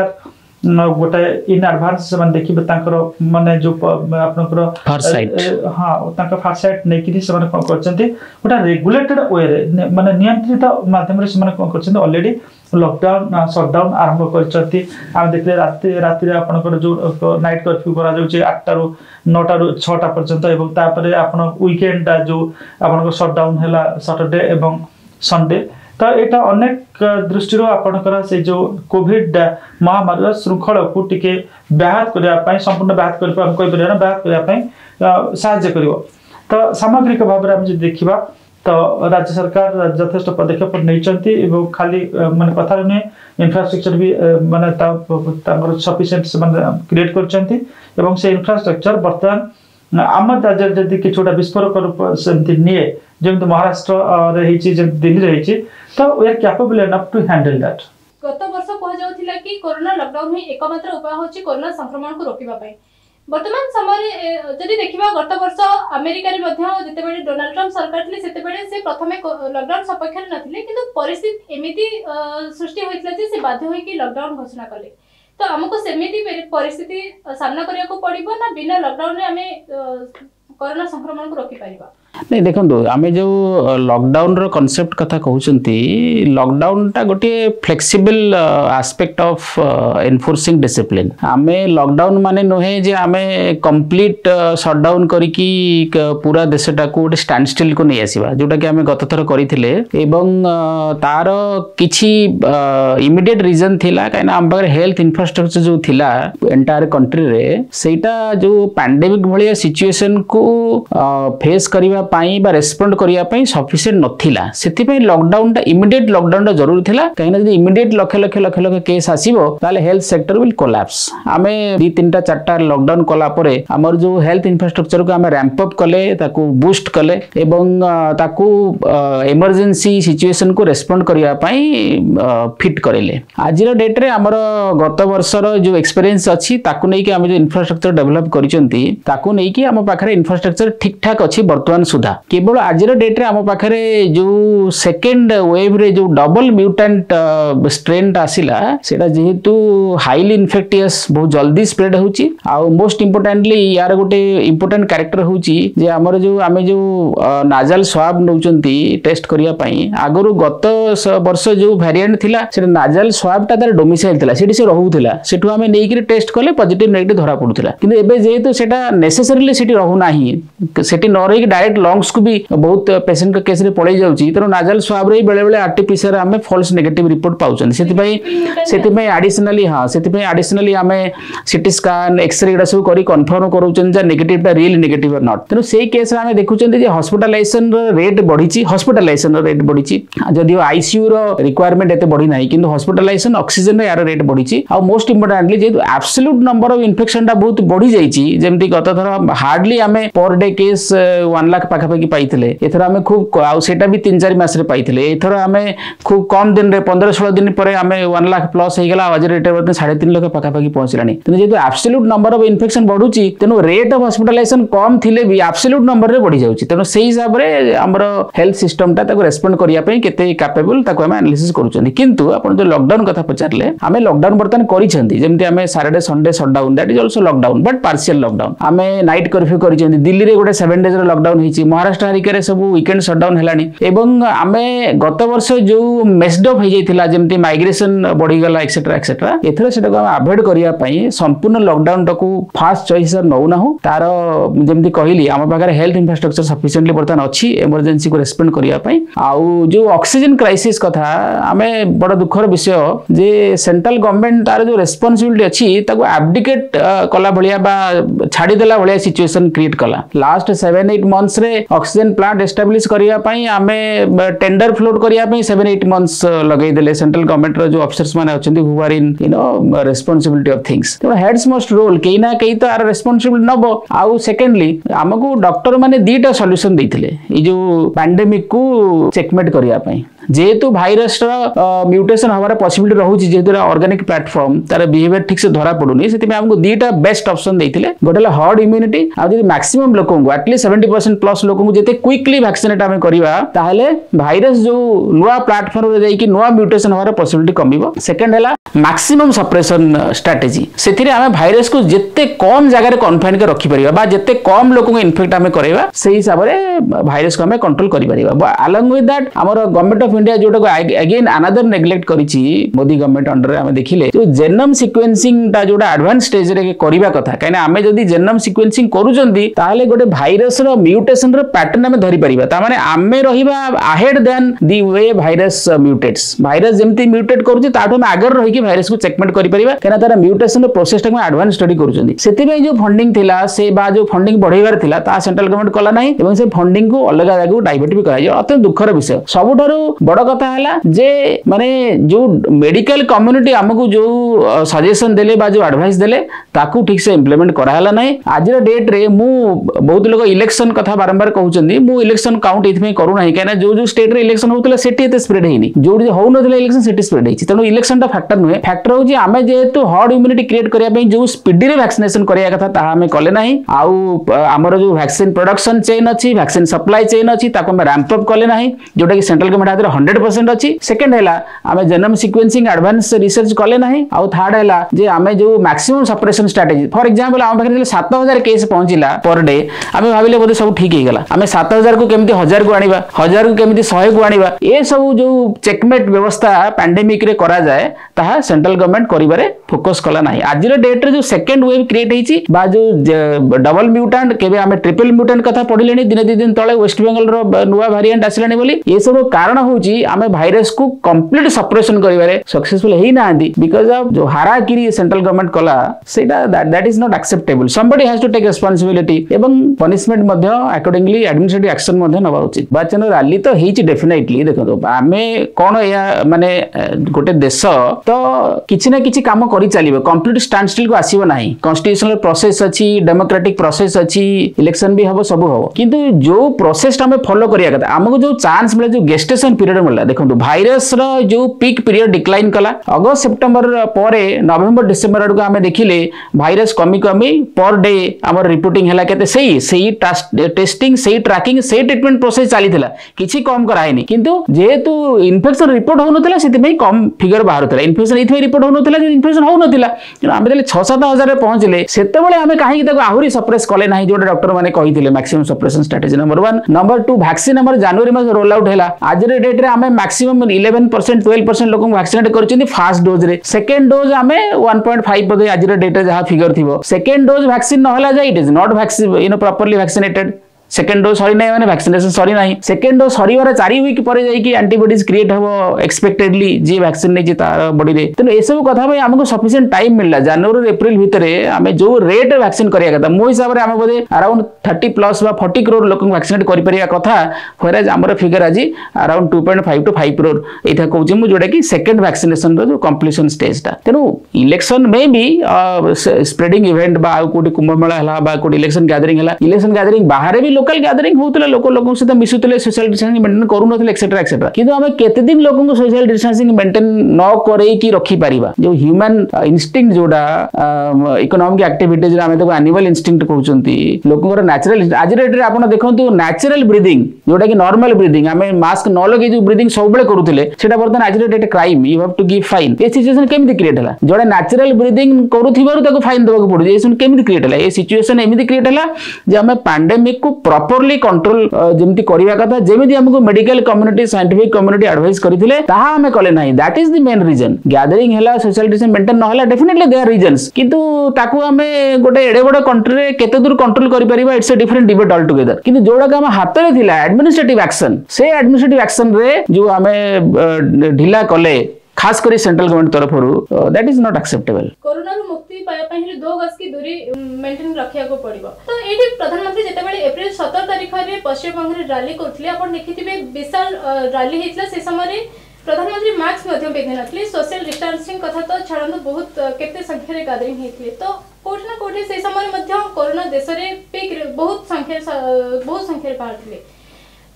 ଗୋଟେ ଇନ୍ ଆଡ଼ଭାନ୍ସ ସେମାନେ ଦେଖିବେ ତାଙ୍କର ମାନେ ଯୋଉ ଆପଣଙ୍କର ହଁ ତାଙ୍କ ଫାର୍ସାଇଟ୍ ନେଇକିରି ସେମାନେ କ'ଣ କରିଛନ୍ତି ଗୋଟେ ରେଗୁଲେଟେଡ୍ ୱେରେ ମାନେ ନିୟନ୍ତ୍ରିତ ମାଧ୍ୟମରେ ସେମାନେ କ'ଣ କରିଛନ୍ତି ଅଲରେଡି ଲକଡାଉନ୍ ସଟ୍ଡାଉନ୍ ଆରମ୍ଭ କରିଛନ୍ତି ଆମେ ଦେଖିଲେ ରାତି ରାତିରେ ଆପଣଙ୍କର ଯେଉଁ ନାଇଟ୍ କର୍ଫ୍ୟୁ କରାଯାଉଛି ଆଠଟାରୁ ନଅଟାରୁ ଛଅଟା ପର୍ଯ୍ୟନ୍ତ ଏବଂ ତାପରେ ଆପଣ ୱିକେଣ୍ଡଟା ଯେଉଁ ଆପଣଙ୍କ ସଟ୍ଡାଉନ୍ ହେଲା ସଟରଡେ ଏବଂ ସନ୍ଡେ ତ ଏଇଟା ଅନେକ ଦୃଷ୍ଟିରୁ ଆପଣଙ୍କର ସେ ଯେଉଁ କୋଭିଡ ମହାମାରୀର ଶୃଙ୍ଖଳକୁ ଟିକେ ବ୍ୟାହତ କରିବା ପାଇଁ ସମ୍ପୂର୍ଣ୍ଣ ବ୍ୟାହତ କରିବା ଆମେ କହିପାରିବା ନା ବ୍ୟାହତ କରିବା ପାଇଁ ସାହାଯ୍ୟ କରିବ ତ ସାମଗ୍ରିକ ଭାବରେ ଆମେ ଯଦି ଦେଖିବା तो राज्य सरकार जथेष पदक्षेप नहीं खाली मान कथ नुह इनफ्रास्ट्रक्चर भी मानते सफिसीयंट क्रिएट कर इनफ्रास्ट्रक्चर बर्तमान आम राज्य जब कि विस्फोरक रूप से निए जमी महाराष्ट्र दिल्ली रही तो वे capable enough to handle that गत वर्ष कहला कि कोरोना लकडाउन ही एकम्र उपाय हूँ कोरोना संक्रमण को रोकने বর্তমান সময়ে যদি দেখা গত বর্ষ আমেরিকার যেতবে ডোনাল্ড ট্রম্প সরকার লে সেতবে সে প্রথমে লকডাউন সপক্ষে নথিলে কিন্তু পরিস্থিতি এমিতি সৃষ্টি হয়েছিল যে সে বাধ্য হয়েকি লকডাউন ঘোষণা কলে তো আমাকে সেমিতি পরিস্থিতি সামনা করা পড়ব না বিনা লকডাউন আমি করোনা সংক্রমণকে রোকিপারিবা ନାଇଁ ଦେଖନ୍ତୁ ଆମେ ଯେଉଁ ଲକଡାଉନର କନସେପ୍ଟ କଥା କହୁଛନ୍ତି ଲକଡାଉନଟା ଗୋଟିଏ flexible aspect of enforcing discipline ଆମେ ଲକଡାଉନ ମାନେ ନୁହେଁ ଯେ ଆମେ କମ୍ପ୍ଲିଟ୍ ସଟ୍ଡାଉନ୍ କରିକି ପୁରା ଦେଶଟାକୁ ଗୋଟେ ଷ୍ଟାଣ୍ଡଷ୍ଟିଲ୍କୁ ନେଇ ଆସିବା ଯେଉଁଟାକି ଆମେ ଗତଥର କରିଥିଲେ ଏବଂ ତାର କିଛି ଇମିଡ଼ିଏଟ୍ ରିଜନ୍ ଥିଲା କାହିଁକିନା ଆମ ପାଖରେ ହେଲ୍ଥ ଇନଫ୍ରାଷ୍ଟ୍ରକ୍ଚର ଯେଉଁ ଥିଲା ଏଣ୍ଟାୟାର କଣ୍ଟ୍ରିରେ ସେଇଟା ଯେଉଁ ପାଣ୍ଡେମିକ୍ ଭଳିଆ ସିଚୁଏସନ୍କୁ ଫେସ୍ କରିବା ପାଇଁ ବା ରେସ୍ପଣ୍ଡ କରିବା ପାଇଁ ସଫିସିଏଣ୍ଟ ନଥିଲା ସେଥିପାଇଁ ଲକଡାଉନଟା ଇମିଡିଏଟ୍ ଲକଡାଉନଟା ଜରୁରୀ ଥିଲା କାହିଁକିନା ଯଦି ଇମିଡିଏଟ୍ ଲକ୍ଷ ଲକ୍ଷ ଲକ୍ଷ ଲକ୍ଷ କେସ୍ ଆସିବ ତାହେଲେ ହେଲ୍ଥ ସେକ୍ଟର ୱିଲ୍ କୋଲାପ୍ସ ଆମେ ଦୁଇ ତିନିଟା ଚାରିଟା ଲକଡାଉନ କଲା ପରେ ଆମର ଯେଉଁ ହେଲ୍ଥ ଇନଫ୍ରାଷ୍ଟ୍ରକ୍ଚରକୁ ଆମେ ରାମ୍ପ ଅପ୍ କଲେ ତାକୁ ବୁଷ୍ଟ କଲେ ଏବଂ ତାକୁ ଏମର୍ଜେନ୍ସି ସିଚୁଏସନକୁ ରେସ୍ପଣ୍ଡ କରିବା ପାଇଁ ଫିଟ୍ କରାଇଲେ ଆଜିର ଡେଟ୍ରେ ଆମର ଗତ ବର୍ଷର ଯେଉଁ ଏକ୍ସପେରିଏନ୍ସ ଅଛି ତାକୁ ନେଇକି ଆମେ ଯେଉଁ ଇନଫ୍ରାଷ୍ଟ୍ରକ୍ଚର ଡେଭଲପ୍ କରିଛନ୍ତି ତାକୁ ନେଇକି ଆମ ପାଖରେ ଇନଫ୍ରାଷ୍ଟ୍ରକ୍ଚର ଠିକ୍ ଠାକ୍ ଅଛି ବର୍ତ୍ତମାନ सुधा केवल आज डेट्रे आम पाखे जो सेकेंड वेव्रे जो डबल म्यूटाट स्ट्रेन आसला से हाइली इनफेक्टियस बहुत जल्दी स्प्रेड हो मोस्ट इम्पोर्टाटली यार गोटे इम्पोर्टाट क्यारेक्टर हूँ आमर जो आम जो नाजाल स्वाब नौ टेस्ट करने आगुरी गत वर्ष जो भारिएंट था नाजाल स्वाबटा तार डोमिसाइल से रोला से टेस्ट कले पजिट नेगेट धरा पड़ा कि जेहेतु नेसेसरिली से न रही डायरेक्ट लंगस को भी बहुत पेसेंट केस पड़े जाउची तेरो नाजल स्वाब रे बेले बेले आरटीपीसीआर हमें फॉल्स नेगेटिव रिपोर्ट पाउचन सेति पई सेति पई एडिशनली हां सेति पई एडिशनली हमें एक्सरे एडा सब करी कंफर्म रियल नेगेट और नॉट तेरो सेई केस रे हमें देखुचन रेट बढ़ीची हॉस्पिटलाइजेशन रेट बढ़ीची जदियो आईसीयू रो रिक्वायरमेंट एते बढ़ी नाही किंतु हॉस्पिटलाइजेशन ऑक्सीजन यार रेट बढ़ीची आ मोस्ट इंपोर्टेंटली जेतु एब्सोल्यूट नंबर अफ इनफेक्शन टा बहुत बढ़ी जाईची गत थर हार्डली आम पर डे केस 1 लाख ପାଖାପାଖି ପାଇଥିଲେ ଏଥର ଆମେ ଖୁବ୍ ଆଉ ସେଇଟା ବି ତିନି ଚାରି ମାସରେ ପାଇଥିଲେ ଏଥର ଆମେ ଖୁବ୍ କମ୍ ଦିନରେ ପନ୍ଦର ଷୋହଳ ଦିନ ପରେ ଆମେ ୱାନ୍ ଲାଖ ପ୍ଲସ୍ ହେଇଗଲା ଆଉ ଆଜି ରେଟ୍ ବର୍ତ୍ତମାନ ସାଢ଼େ ତିନି ଲକ୍ଷ ପାଖାପାଖି ପହଞ୍ଚିଲାଣି ତେଣୁ ଯେହେତୁ ଆବସଲ୍ୟୁଟ୍ ନମ୍ବର ଅଫ୍ ଇନଫେକ୍ସନ୍ ବଢ଼ୁଛି ତେଣୁ ରେଟ୍ ଅଫ୍ ହସ୍ପିଟାଲାଇଜେସନ୍ କମ୍ ଥିଲେ ବି ଆବସଲ୍ୟୁଟ୍ ନମ୍ବରରେ ବଢ଼ିଯାଉଛି ତେଣୁ ସେଇ ହିସାବରେ ଆମର ହେଲ୍ଥ ସିଷ୍ଟମଟା ତାକୁ ରେସ୍ପଣ୍ଡ କରିବା ପାଇଁ କେତେ କାପେବୁଲ୍ ତାକୁ ଆମେ ଆନାଲିସିସ୍ କରୁଛନ୍ତି କିନ୍ତୁ ଆପଣ ଯେଉଁ ଲକଡାଉନ୍ କଥା ପଚାରିଲେ ଆମେ ଲକଡାଉନ୍ ବର୍ତ୍ତମାନ କରିଛନ୍ତି ଯେମିତି ଆମେ Saturday Sunday shutdown that is also lockdown but partial lockdown ଆମେ ନାଇଟ୍ କର୍ଫ୍ୟୁ କରିଛନ୍ତି ଦିଲ୍ଲୀରେ ଗୋଟେ ସେଭେନ୍ ଡେଜ୍ର ଲକଡାଉନ୍ ହେଇଛି ଚାଲିଛି ମହାରାଷ୍ଟ୍ର ହାରିକାରେ ସବୁ ୱିକେଣ୍ଡ ସଟ୍ଡାଉନ୍ ହେଲାଣି ଏବଂ ଆମେ ଗତ ବର୍ଷ ଯେଉଁ ମେସ୍ଡପ୍ ହେଇଯାଇଥିଲା ଯେମିତି ମାଇଗ୍ରେସନ୍ ବଢ଼ିଗଲା ଏକ୍ସେଟ୍ରା ଏକ୍ସେଟ୍ରା ଏଥିରେ ସେଟାକୁ ଆମେ ଆଭଏଡ୍ କରିବା ପାଇଁ ସମ୍ପୂର୍ଣ୍ଣ ଲକଡାଉନଟାକୁ ଫାଷ୍ଟ ଚଏସ୍ ହିସାବରେ ନେଉନାହୁଁ ତାର ଯେମିତି କହିଲି ଆମ ପାଖରେ ହେଲ୍ଥ ଇନଫ୍ରାଷ୍ଟ୍ରକ୍ଚର ସଫିସିଏଣ୍ଟଲି ବର୍ତ୍ତମାନ ଅଛି ଏମର୍ଜେନ୍ସିକୁ ରେସ୍ପଣ୍ଡ କରିବା ପାଇଁ ଆଉ ଯେଉଁ ଅକ୍ସିଜେନ୍ କ୍ରାଇସିସ୍ କଥା ଆମେ ବଡ଼ ଦୁଃଖର ବିଷୟ ଯେ ସେଣ୍ଟ୍ରାଲ ଗଭର୍ଣ୍ଣମେଣ୍ଟ ତାର ଯେଉଁ ରେସ୍ପନ୍ସିବିଲିଟି ଅଛି ତାକୁ ଆବଡିକେଟ୍ କଲା ଭଳିଆ ବା ଛାଡ଼ିଦେଲା ଭଳିଆ ସିଚୁଏସନ୍ କ୍ରିଏଟ୍ କଲା ଲାଷ୍ଟ ସେଭେନ୍ ଏଇଟ୍ ମନ୍ଥସରେ ভাবে অক্সিজেন প্লান্ট এস্টাবলিশ করা আমি টেন্ডর ফ্লোট করা সেভেন এইট মন্থস লগাইদেলে সেন্ট্রাল গভর্নমেন্টর যে অফিসর্স মানে অনেক who are in you know responsibility of things তেমন হেডস মোস্ট রোল কেই না কেই তো আর রেসপন্সিবিলিটি নব আউ সেকেন্ডলি ଆମକୁ ଡକ୍ଟର ମାନେ ଦିଟା ସଲ୍ୟୁସନ୍ ଦେଇଥିଲେ ଏଇ ଯୋଉ ପାଣ୍ଡେମିକ୍ କୁ ଚେକମେଟ୍ କରିବା ପାଇଁ যেহেতু ভাইরসর মিউটেসন হওয়ার পসিবিলিটি রয়েছে যেহেতু অর্গানিক প্ল্যাটফর্ম তার বিহেভিয়ার ঠিক সে ধরা পড়ুনি সেপাই আমি দুইটা বেস্ট অপসন দিয়ে গোটে হল হর্ড ইম্যুনিটি আদি ম্যাক্সিমম লোক at least seventy percent plus লোক যেতে কুইকলি ভ্যাকসিনেট আমি করা তাহলে ভাইরস যে নূয়া প্লাটফর্মে যাই নূয়া ମ୍ୟୁଟେସନ୍ ହେବାର ପସିବିଲିଟି କମିବ ସେକେଣ୍ଡ ହେଲା ମାକ୍ସିମମ୍ ସପ୍ରେସନ୍ ଷ୍ଟ୍ରାଟେଜି ସେଥିରେ ଆମେ ଭାଇରସ୍କୁ ଯେତେ କମ୍ ଜାଗାରେ କନଫାଇନ୍ କରି ରଖିପାରିବା ବା ଯେତେ କମ୍ ଲୋକଙ୍କୁ ଇନଫେକ୍ଟ ଆମେ କରାଇବା ସେଇ ହିସାବରେ ଭାଇରସ୍କୁ ଆମେ କଣ୍ଟ୍ରୋଲ କରିପାରିବା ଆଲଙ୍ଗ ୱିଥ୍ ଦ୍ୟାଟ୍ ଆମର ଗଭର୍ଣ୍ଣମେଣ୍ଟ ଅଫ୍ India जोटा again another neglect करिछि मोदी गवर्नमेंट अंडर आमे देखिले जो जेनम सिक्वेन्सिंग ता जोटा स्टेज रे करिबा कथा काहे ना जेनम सिक्वेन्सिंग करूजंदी गोटे भाइरस रो म्यूटेशन रो पैटर्न आमे धरि परिबा ता then the way virus mutates virus जेमति mutate करूछि आगर रहि के को चेकमेंट करि परिबा काहे प्रोसेस टाइम एडवांस स्टडी कर सेति भाई फंडिंग से जो फंडिंग बढ़ेबार थिला गवर्नमेंट कला नाही से फंडिंग को अलग जगह डाइवर्ट भी करा दुखर विषय सबुठारू बड़ कथा जे माने जो मेडिकल कम्युनिटी आमको जो सजेसन दे जो आडभाइस दे ठीक से इम्प्लीमेंट कराला ना आज डेट रे मु बहुत लोग इलेक्शन कथा बारंबार कहते मुझे इलेक्शन काउंट ये करूना कहीं जो जो स्टेट रे इलेक्शन होता से स्प्रेड होनी जो हो ना इलेक्शन से स्प्रेड होती तेनाली इलेक्शन फैक्टर नुहे फैक्टर हूँ आम जेहतु हर्ड इम्यूनिटी क्रिएट करने जो स्पीड में भैक्सीनेसन कराया कथा ताहा आम कले ना आम जो भैक्सीन प्रडक्शन चेन अच्छी भैक्सीन सप्लाई चेन अच्छी रैंपअप कले ना जोटा कि सेंट्रल गवर्नमेंट हाथ हंड्रेड परसेंट अच्छी सेकेंड है जेनम सिक्वेन्सी आडभान्स रिसर्च कले ना आउ थार्ड है आम जो maximum suppression strategy for example आम पाखे सत हजार केस पहुंचला पर डे आम भाविले बोधे सब ठीक है आम सत हजार को कमी हजार को आने हजार को कमी शहे को आने ये सब जो चेकमेट व्यवस्था पैंडेमिक जाए सेंट्रल गवर्नमेंट कर फोकस कला ना आज डेट रे जो सेकेंड वेव क्रिएट हो जो डबल म्यूटाट के ट्रिपल म्यूटाट कथ पढ़ी दिन दिन तेज वेस्ट बेंगल रो नुआ भारिएंट आसलानी ये सब कारण हो ହେଉଛି ଆମେ ଭାଇରସକୁ କମ୍ପ୍ଲିଟ୍ ସପରେସନ୍ କରିବାରେ ସକ୍ସେସଫୁଲ୍ ହେଇନାହାନ୍ତି ବିକଜ୍ ଅଫ୍ ଯୋଉ ହାରାକିରି ସେଣ୍ଟ୍ରାଲ ଗଭର୍ଣ୍ଣମେଣ୍ଟ କଲା ସେଇଟା that is not acceptable somebody has to take responsibility ଏବଂ ପନିଶମେଣ୍ଟ ମଧ୍ୟ ଆକର୍ଡିଂଲି ଆଡମିନିଷ୍ଟ୍ରେଟିଭ୍ ଆକ୍ସନ୍ ମଧ୍ୟ ନେବା ଉଚିତ ନିର୍ବାଚନ ରାଲି ତ ହେଇଛି ଡେଫିନେଟଲି ଦେଖନ୍ତୁ ଆମେ କ'ଣ ଏହା ମାନେ ଗୋଟେ ଦେଶ ତ କିଛି ନା କିଛି କାମ କରିଚାଲିବ କମ୍ପ୍ଲିଟ୍ ଷ୍ଟାଣ୍ଡ ଷ୍ଟିଲ୍କୁ ଆସିବ ନାହିଁ କନଷ୍ଟିଟ୍ୟୁସନାଲ ପ୍ରୋସେସ୍ ଅଛି ଡେମୋକ୍ରାଟିକ୍ ପ୍ରୋସେସ୍ ଅଛି ଇଲେକ୍ସନ୍ ବି ହେବ ସବୁ ହେବ କିନ୍ତୁ ଯୋଉ ପ୍ରୋସେସ୍ଟା ଆମେ ଫଲୋ କରିବା କଥା ଆମକୁ ଯୋଉ ଚାନ୍ସ ମିଳେ ଯୋଉ ଗେଷ୍ଟେସନ୍ पीरियड मिलला देखो भाइरस जो पिक पीरियड डिक्लाइन कला अगस्त सेप्टेम्बर पर नवेम्बर डिसेम्बर आड़क आम देखिले भाइरस कमी कमी पर डे आम रिपोर्टिंग है टेस्टिंग से ट्राकिंग से ट्रिटमेंट प्रोसेस चली किसी कम कराएनि कितु जेहेतु इनफेक्शन रिपोर्ट हो ना से कम फिगर बाहर इनफेक्शन ये रिपोर्ट हो ना इनफेक्शन हो ना आम जो छः सात हजार पहुंचे से आम कहीं आहरी सप्रेस कले ना जो डॉक्टर मैंने कही maximum suppression strategy number one number two vaccine जानवर जानुरी रोल आउट है आज ରେଟ୍ରେ ଆମେ maximum eleven percent twelve percent ଲୋକଙ୍କୁ ଭ୍ୟାକ୍ସିନେଟ୍ କରିଛନ୍ତି ଫାର୍ଷ୍ଟ ଡୋଜ୍ରେ ସେକେଣ୍ଡ ଡୋଜ୍ ଆମେ ୱାନ୍ ପଏଣ୍ଟ ଫାଇଭ୍ ବୋଧେ ଆଜିର ଡେଟ୍ରେ ଯାହା ଫିଗର ଥିବ ସେକେଣ୍ଡ ଡୋଜ୍ ଭ୍ୟାକ୍ସିନ୍ ନହେଲା ଯାଏ it is not vaccine you know properly vaccinated second dose सरी ना मैंने भैक्सीनेसन सरी ना सेकेंड डोज सरीगर चार विक पर क्रिएट हे एक्सपेक्टेडली जी भैक्सीन नहीं तार बडी में तेनाली कथा आमको सफिसीय टाइम मिलला जानुरी एप्रिल भितर आम जो रेट भैक्सीन करा कथा मो हिसाब से आम बोधे around thirty plus forty crore लोक भैक्सीनेट कर कथा फर एज आम फिगर आज around two point five two five crore यहाँ कौन मुझे जोटा कि सेकेंड भैक्सीनेसन रो कम्प्लीसन स्टेजा तेणु इलेक्शन मे भी स्प्रेडिंग इवेंट बा कौटी मेला कौटी इलेक्शन गैदरी इलेक्शन गैदरिंग बाहर भी লোকাল ଗ୍ୟାଦରିଂ ହେଉଥିଲା ଲୋକ ଲୋକଙ୍କ ସହିତ ମିଶୁଥିଲେ ସୋସିଆଲ ଡିଷ୍ଟାନ୍ସିଂ ମେଣ୍ଟେନ୍ କରୁନଥିଲେ ଏକ୍ସେଟ୍ରା ଏକ୍ସେଟ୍ରା କିନ୍ତୁ ଆମେ କେତେ ଦିନ ଲୋକଙ୍କୁ ସୋସିଆଲ ଡିଷ୍ଟାନ୍ସିଂ ମେଣ୍ଟେନ୍ ନ କରେଇକି ରଖିପାରିବା ଯେଉଁ ହ୍ୟୁମାନ ଇନଷ୍ଟିଙ୍ଗ ଯେଉଁଟା ଇକୋନୋମିକ ଆକ୍ଟିଭିଟିଜରେ ଆମେ ତାକୁ ଆନିମାଲ ଇନଷ୍ଟିଙ୍ଗ କହୁଛନ୍ତି ଲୋକଙ୍କର ନ୍ୟାଚୁରାଲ ଆଜି ଡେଟ୍ରେ ଆପଣ ଦେଖନ୍ତୁ ନ୍ୟାଚୁରାଲ ବ୍ରିଦିଂ ଯେଉଁଟାକି ନର୍ମାଲ ବ୍ରିଦିଂ ଆମେ ମାସ୍କ ନ ଲଗେଇ ଯେଉଁ ବ୍ରିଦିଂ ସବୁବେଳେ କରୁଥିଲେ ସେଟା ବର୍ତ୍ତମାନ ଆଜି date crime you have to give fine a situation କେମିତି କ୍ରିଏଟ୍ ହେଲା ଜଣେ ନ୍ୟାଚୁରାଲ ବ୍ରିଦିଂ କରୁଥିବାରୁ ତାକୁ ଫାଇନ୍ ଦେବାକୁ ପଡ଼ୁଛି ଏ କେମିତି କ୍ରିଏଟ୍ ହେଲା ଏ ସିଚୁଏସନ୍ ଏମିତି କ୍ରିଏଟ୍ ହେଲା ଯେ ଆମେ ପାଣ୍ଡେମିକକୁ ପ୍ରପରଲି କଣ୍ଟ୍ରୋଲ ଯେମିତି କରିବା କଥା ଯେମିତି ଆମକୁ medical community scientific community advice କରିଥିଲେ ତାହା ଆମେ କଲେ ନାହିଁ that is the main reason gathering ହେଲା ସୋସିଆଲ ଡିଷ୍ଟାନ୍ସ ମେଣ୍ଟେନ୍ ନହେଲା ଡେଫିନେଟଲି ଦେ ଆର୍ ରିଜନ୍ସ କିନ୍ତୁ ତାକୁ ଆମେ ଗୋଟେ ଏଡେ ବଡ଼ କଣ୍ଟ୍ରିରେ କେତେ ଦୂର କଣ୍ଟ୍ରୋଲ କରିପାରିବା it's a different debate altogether କିନ୍ତୁ ଯୋଉଟାକି ଆମ ହାତରେ ଥିଲା ଆଡମିନିଷ୍ଟ୍ରେଟିଭ ଆକ୍ସନ ସେ ଆଡମିନିଷ୍ଟ୍ରେଟିଭ ଆକ୍ସନରେ ଯୋଉ ଆମେ ଢିଲା କଲେ खास कर सेंट्रल गवर्नमेंट तरफ that is not acceptable corona मुक्ति पाया ପାଇଁ ହେଲେ 2 ଗଜ କି ଦୂରୀ ମେଣ୍ଟେନ୍ ରଖିବାକୁ ପଡିବ ତ ଏଇଠି ପ୍ରଧାନମନ୍ତ୍ରୀ ଯେତେବେଳେ ଏପ୍ରିଲ 17 ତାରିଖରେ ପଶ୍ଚିମବଙ୍ଗରେ ରାଲି କରୁଥିଲେ ଆପଣ ଦେଖିଥିବେ ବିଶାଳ ରାଲି ହେଇଥିଲା ସେ ସମୟରେ ପ୍ରଧାନମନ୍ତ୍ରୀ ମାସ୍କ ମଧ୍ୟ ପିନ୍ଧିନଥିଲେ ସୋସିଆଲ ଡିଷ୍ଟାନ୍ସିଂ କଥା ତ ଛାଡ଼ନ୍ତୁ ବହୁତ କେତେ ସଂଖ୍ୟାରେ ଗାଦରିଂ ହେଇଥିଲେ ତ କୋଉଠି ନା କୋଉଠି ସେ ସମୟରେ ମଧ୍ୟ କରୋନା ଦେଶରେ ପିକ୍ ବହୁତ ସଂଖ୍ୟାରେ ବହୁତ ସଂଖ୍ୟାରେ ବାହାରିଥିଲେ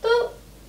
ତ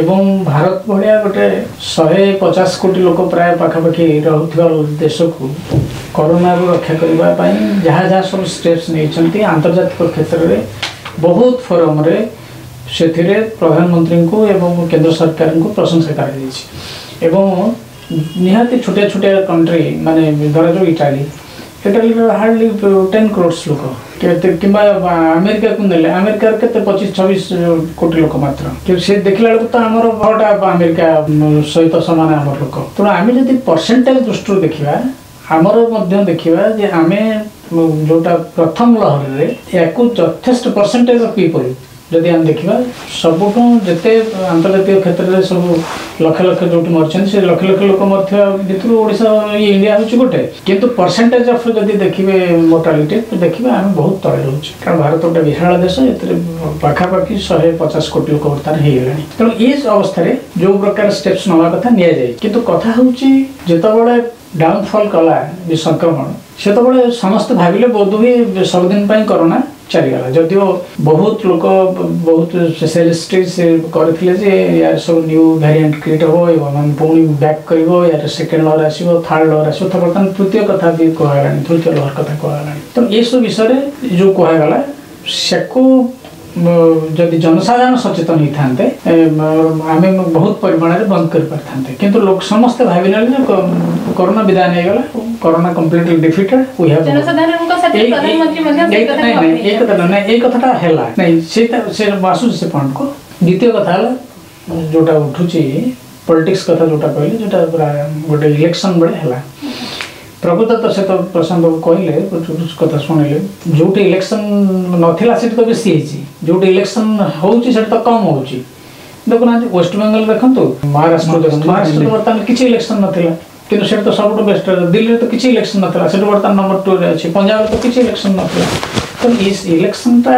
ଏବଂ ଭାରତ ଭଳିଆ ଗୋଟେ ଶହେ ପଚାଶ କୋଟି ଲୋକ ପ୍ରାୟ ପାଖାପାଖି ରହୁଥିବା ଦେଶକୁ କରୋନାରୁ ରକ୍ଷା କରିବା ପାଇଁ ଯାହା ଯାହା ସବୁ ଷ୍ଟେପ୍ସ ନେଇଛନ୍ତି ଆନ୍ତର୍ଜାତିକ କ୍ଷେତ୍ରରେ ବହୁତ ଫୋରମ୍ରେ ସେଥିରେ ପ୍ରଧାନମନ୍ତ୍ରୀଙ୍କୁ ଏବଂ କେନ୍ଦ୍ର ସରକାରଙ୍କୁ ପ୍ରଶଂସା କରାଯାଇଛି ଏବଂ ନିହାତି ଛୋଟିଆ ଛୋଟିଆ କଣ୍ଟ୍ରି ମାନେ ଧରାଯାଉ ଇଟାଲୀ ସେଟା ହାର୍ଡ଼ଲି ଟେନ୍ କ୍ରୋଡ଼୍ସ ଲୋକ କିମ୍ବା ଆମେରିକାକୁ ନେଲେ ଆମେରିକାର କେତେ ପଚିଶ ଛବିଶ କୋଟି ଲୋକ ମାତ୍ର କିନ୍ତୁ ସେ ଦେଖିଲା ବେଳକୁ ତ ଆମର ଭରଟା ଆମେରିକା ସହିତ ସମାନ ଆମର ଲୋକ ତେଣୁ ଆମେ ଯଦି ପରସେଣ୍ଟେଜ୍ ଦୃଷ୍ଟିରୁ ଦେଖିବା ଆମର ମଧ୍ୟ ଦେଖିବା ଯେ ଆମେ ଯେଉଁଟା ପ୍ରଥମ ଲହରରେ ୟାକୁ ଯଥେଷ୍ଟ ପରସେଣ୍ଟେଜ୍ ଅଫ୍ ପିପଲ୍ ଯଦି ଆମେ ଦେଖିବା ସବୁଠୁ ଯେତେ ଆନ୍ତର୍ଜାତିକ କ୍ଷେତ୍ରରେ ସବୁ ଲକ୍ଷ ଲକ୍ଷ ଯେଉଁଠି ମରିଛନ୍ତି ସେ ଲକ୍ଷ ଲକ୍ଷ ଲୋକ ମଧ୍ୟ ଭିତରୁ ଓଡ଼ିଶା ଇଣ୍ଡିଆ ହେଉଛି ଗୋଟେ କିନ୍ତୁ ପରସେଣ୍ଟେଜ୍ ଅଫ୍ ଯଦି ଦେଖିବେ ମୋର୍ଟାଲିଟି ଦେଖିବେ ଆମେ ବହୁତ ତଳେ ରହୁଛୁ କାରଣ ଭାରତ ଗୋଟେ ବିଶାଳ ଦେଶ ଏଥିରେ ପାଖାପାଖି ଶହେ ପଚାଶ କୋଟି ଲୋକ ବର୍ତ୍ତମାନ ହେଇଗଲାଣି ତେଣୁ ଏ ଅବସ୍ଥାରେ ଯେଉଁ ପ୍ରକାର ଷ୍ଟେପ୍ସ ନେବା କଥା ନିଆଯାଏ କିନ୍ତୁ କଥା ହେଉଛି ଯେତେବେଳେ ଡାଉନଫଲ୍ କଲା ସଂକ୍ରମଣ ସେତେବେଳେ ସମସ୍ତେ ଭାବିଲେ ବୋଧ ହୁଏ ସବୁଦିନ ପାଇଁ କରୋନା ଚାଲିଗଲା ଯଦିଓ ବହୁତ ଲୋକ ବହୁତ ସେଲିଷ୍ଟ୍ରିଟ୍ ସେ କରିଥିଲେ ଯେ ୟାର ସବୁ ନ୍ୟୁ ଭ୍ୟାରିଆଣ୍ଟ କ୍ରିଏଟ୍ ହେବ ଏବଂ ପୁଣି ବ୍ୟାକ୍ କରିବ ୟାର ସେକେଣ୍ଡ ଲହର ଆସିବ ଥାର୍ଡ଼ ଲହର ଆସିବ ତ ବର୍ତ୍ତମାନ ତୃତୀୟ କଥା ବି କୁହାଗଲାଣି ତୃତୀୟ ଲହର କଥା କୁହାଗଲାଣି ତ ଏସବୁ ବିଷୟରେ ଯେଉଁ କୁହାଗଲା ସେକୁ જો જો જનસંસારનો સચેતન નઈ થાંતે અમે બહુત પરિવર્ણ બંદ કરી પડતાંતે કીંતુ લોક સમસ્ત ભાઈ ભલે કોરોના બિદાન હે ગલા કોરોના કમ્પ્લીટલી ડિફીટેડ વી હે જનસંસારનો સચેતન પ્રધાનમંત્રી મધ્ય એક કથા નઈ એક કથા હેલા નઈ સે તે સે બાસુ જે પંડ કો દિત્ય કથા જોટા ઉઠુચી પોલિટિક્સ કથા જોટા કહી લે જોટા ગોડે ઇલેક્શન બડે હેલા प्रभुदत्ता से तो प्रसंग कहले कथ शुणिले जो इलेक्शन ना सीट तो बेसी जो इलेक्शन हो कम हो देखुना वेस्ट बेंगल देखो महाराष्ट्र महाराष्ट्र बर्तमान किसी इलेक्शन नाला कि सब बेस्ट दिल्ली तो किसी इलेक्शन नाला बर्तमान नंबर टू में अच्छे पंजाब तो किसी इलेक्शन नाला तो इलेक्शन टा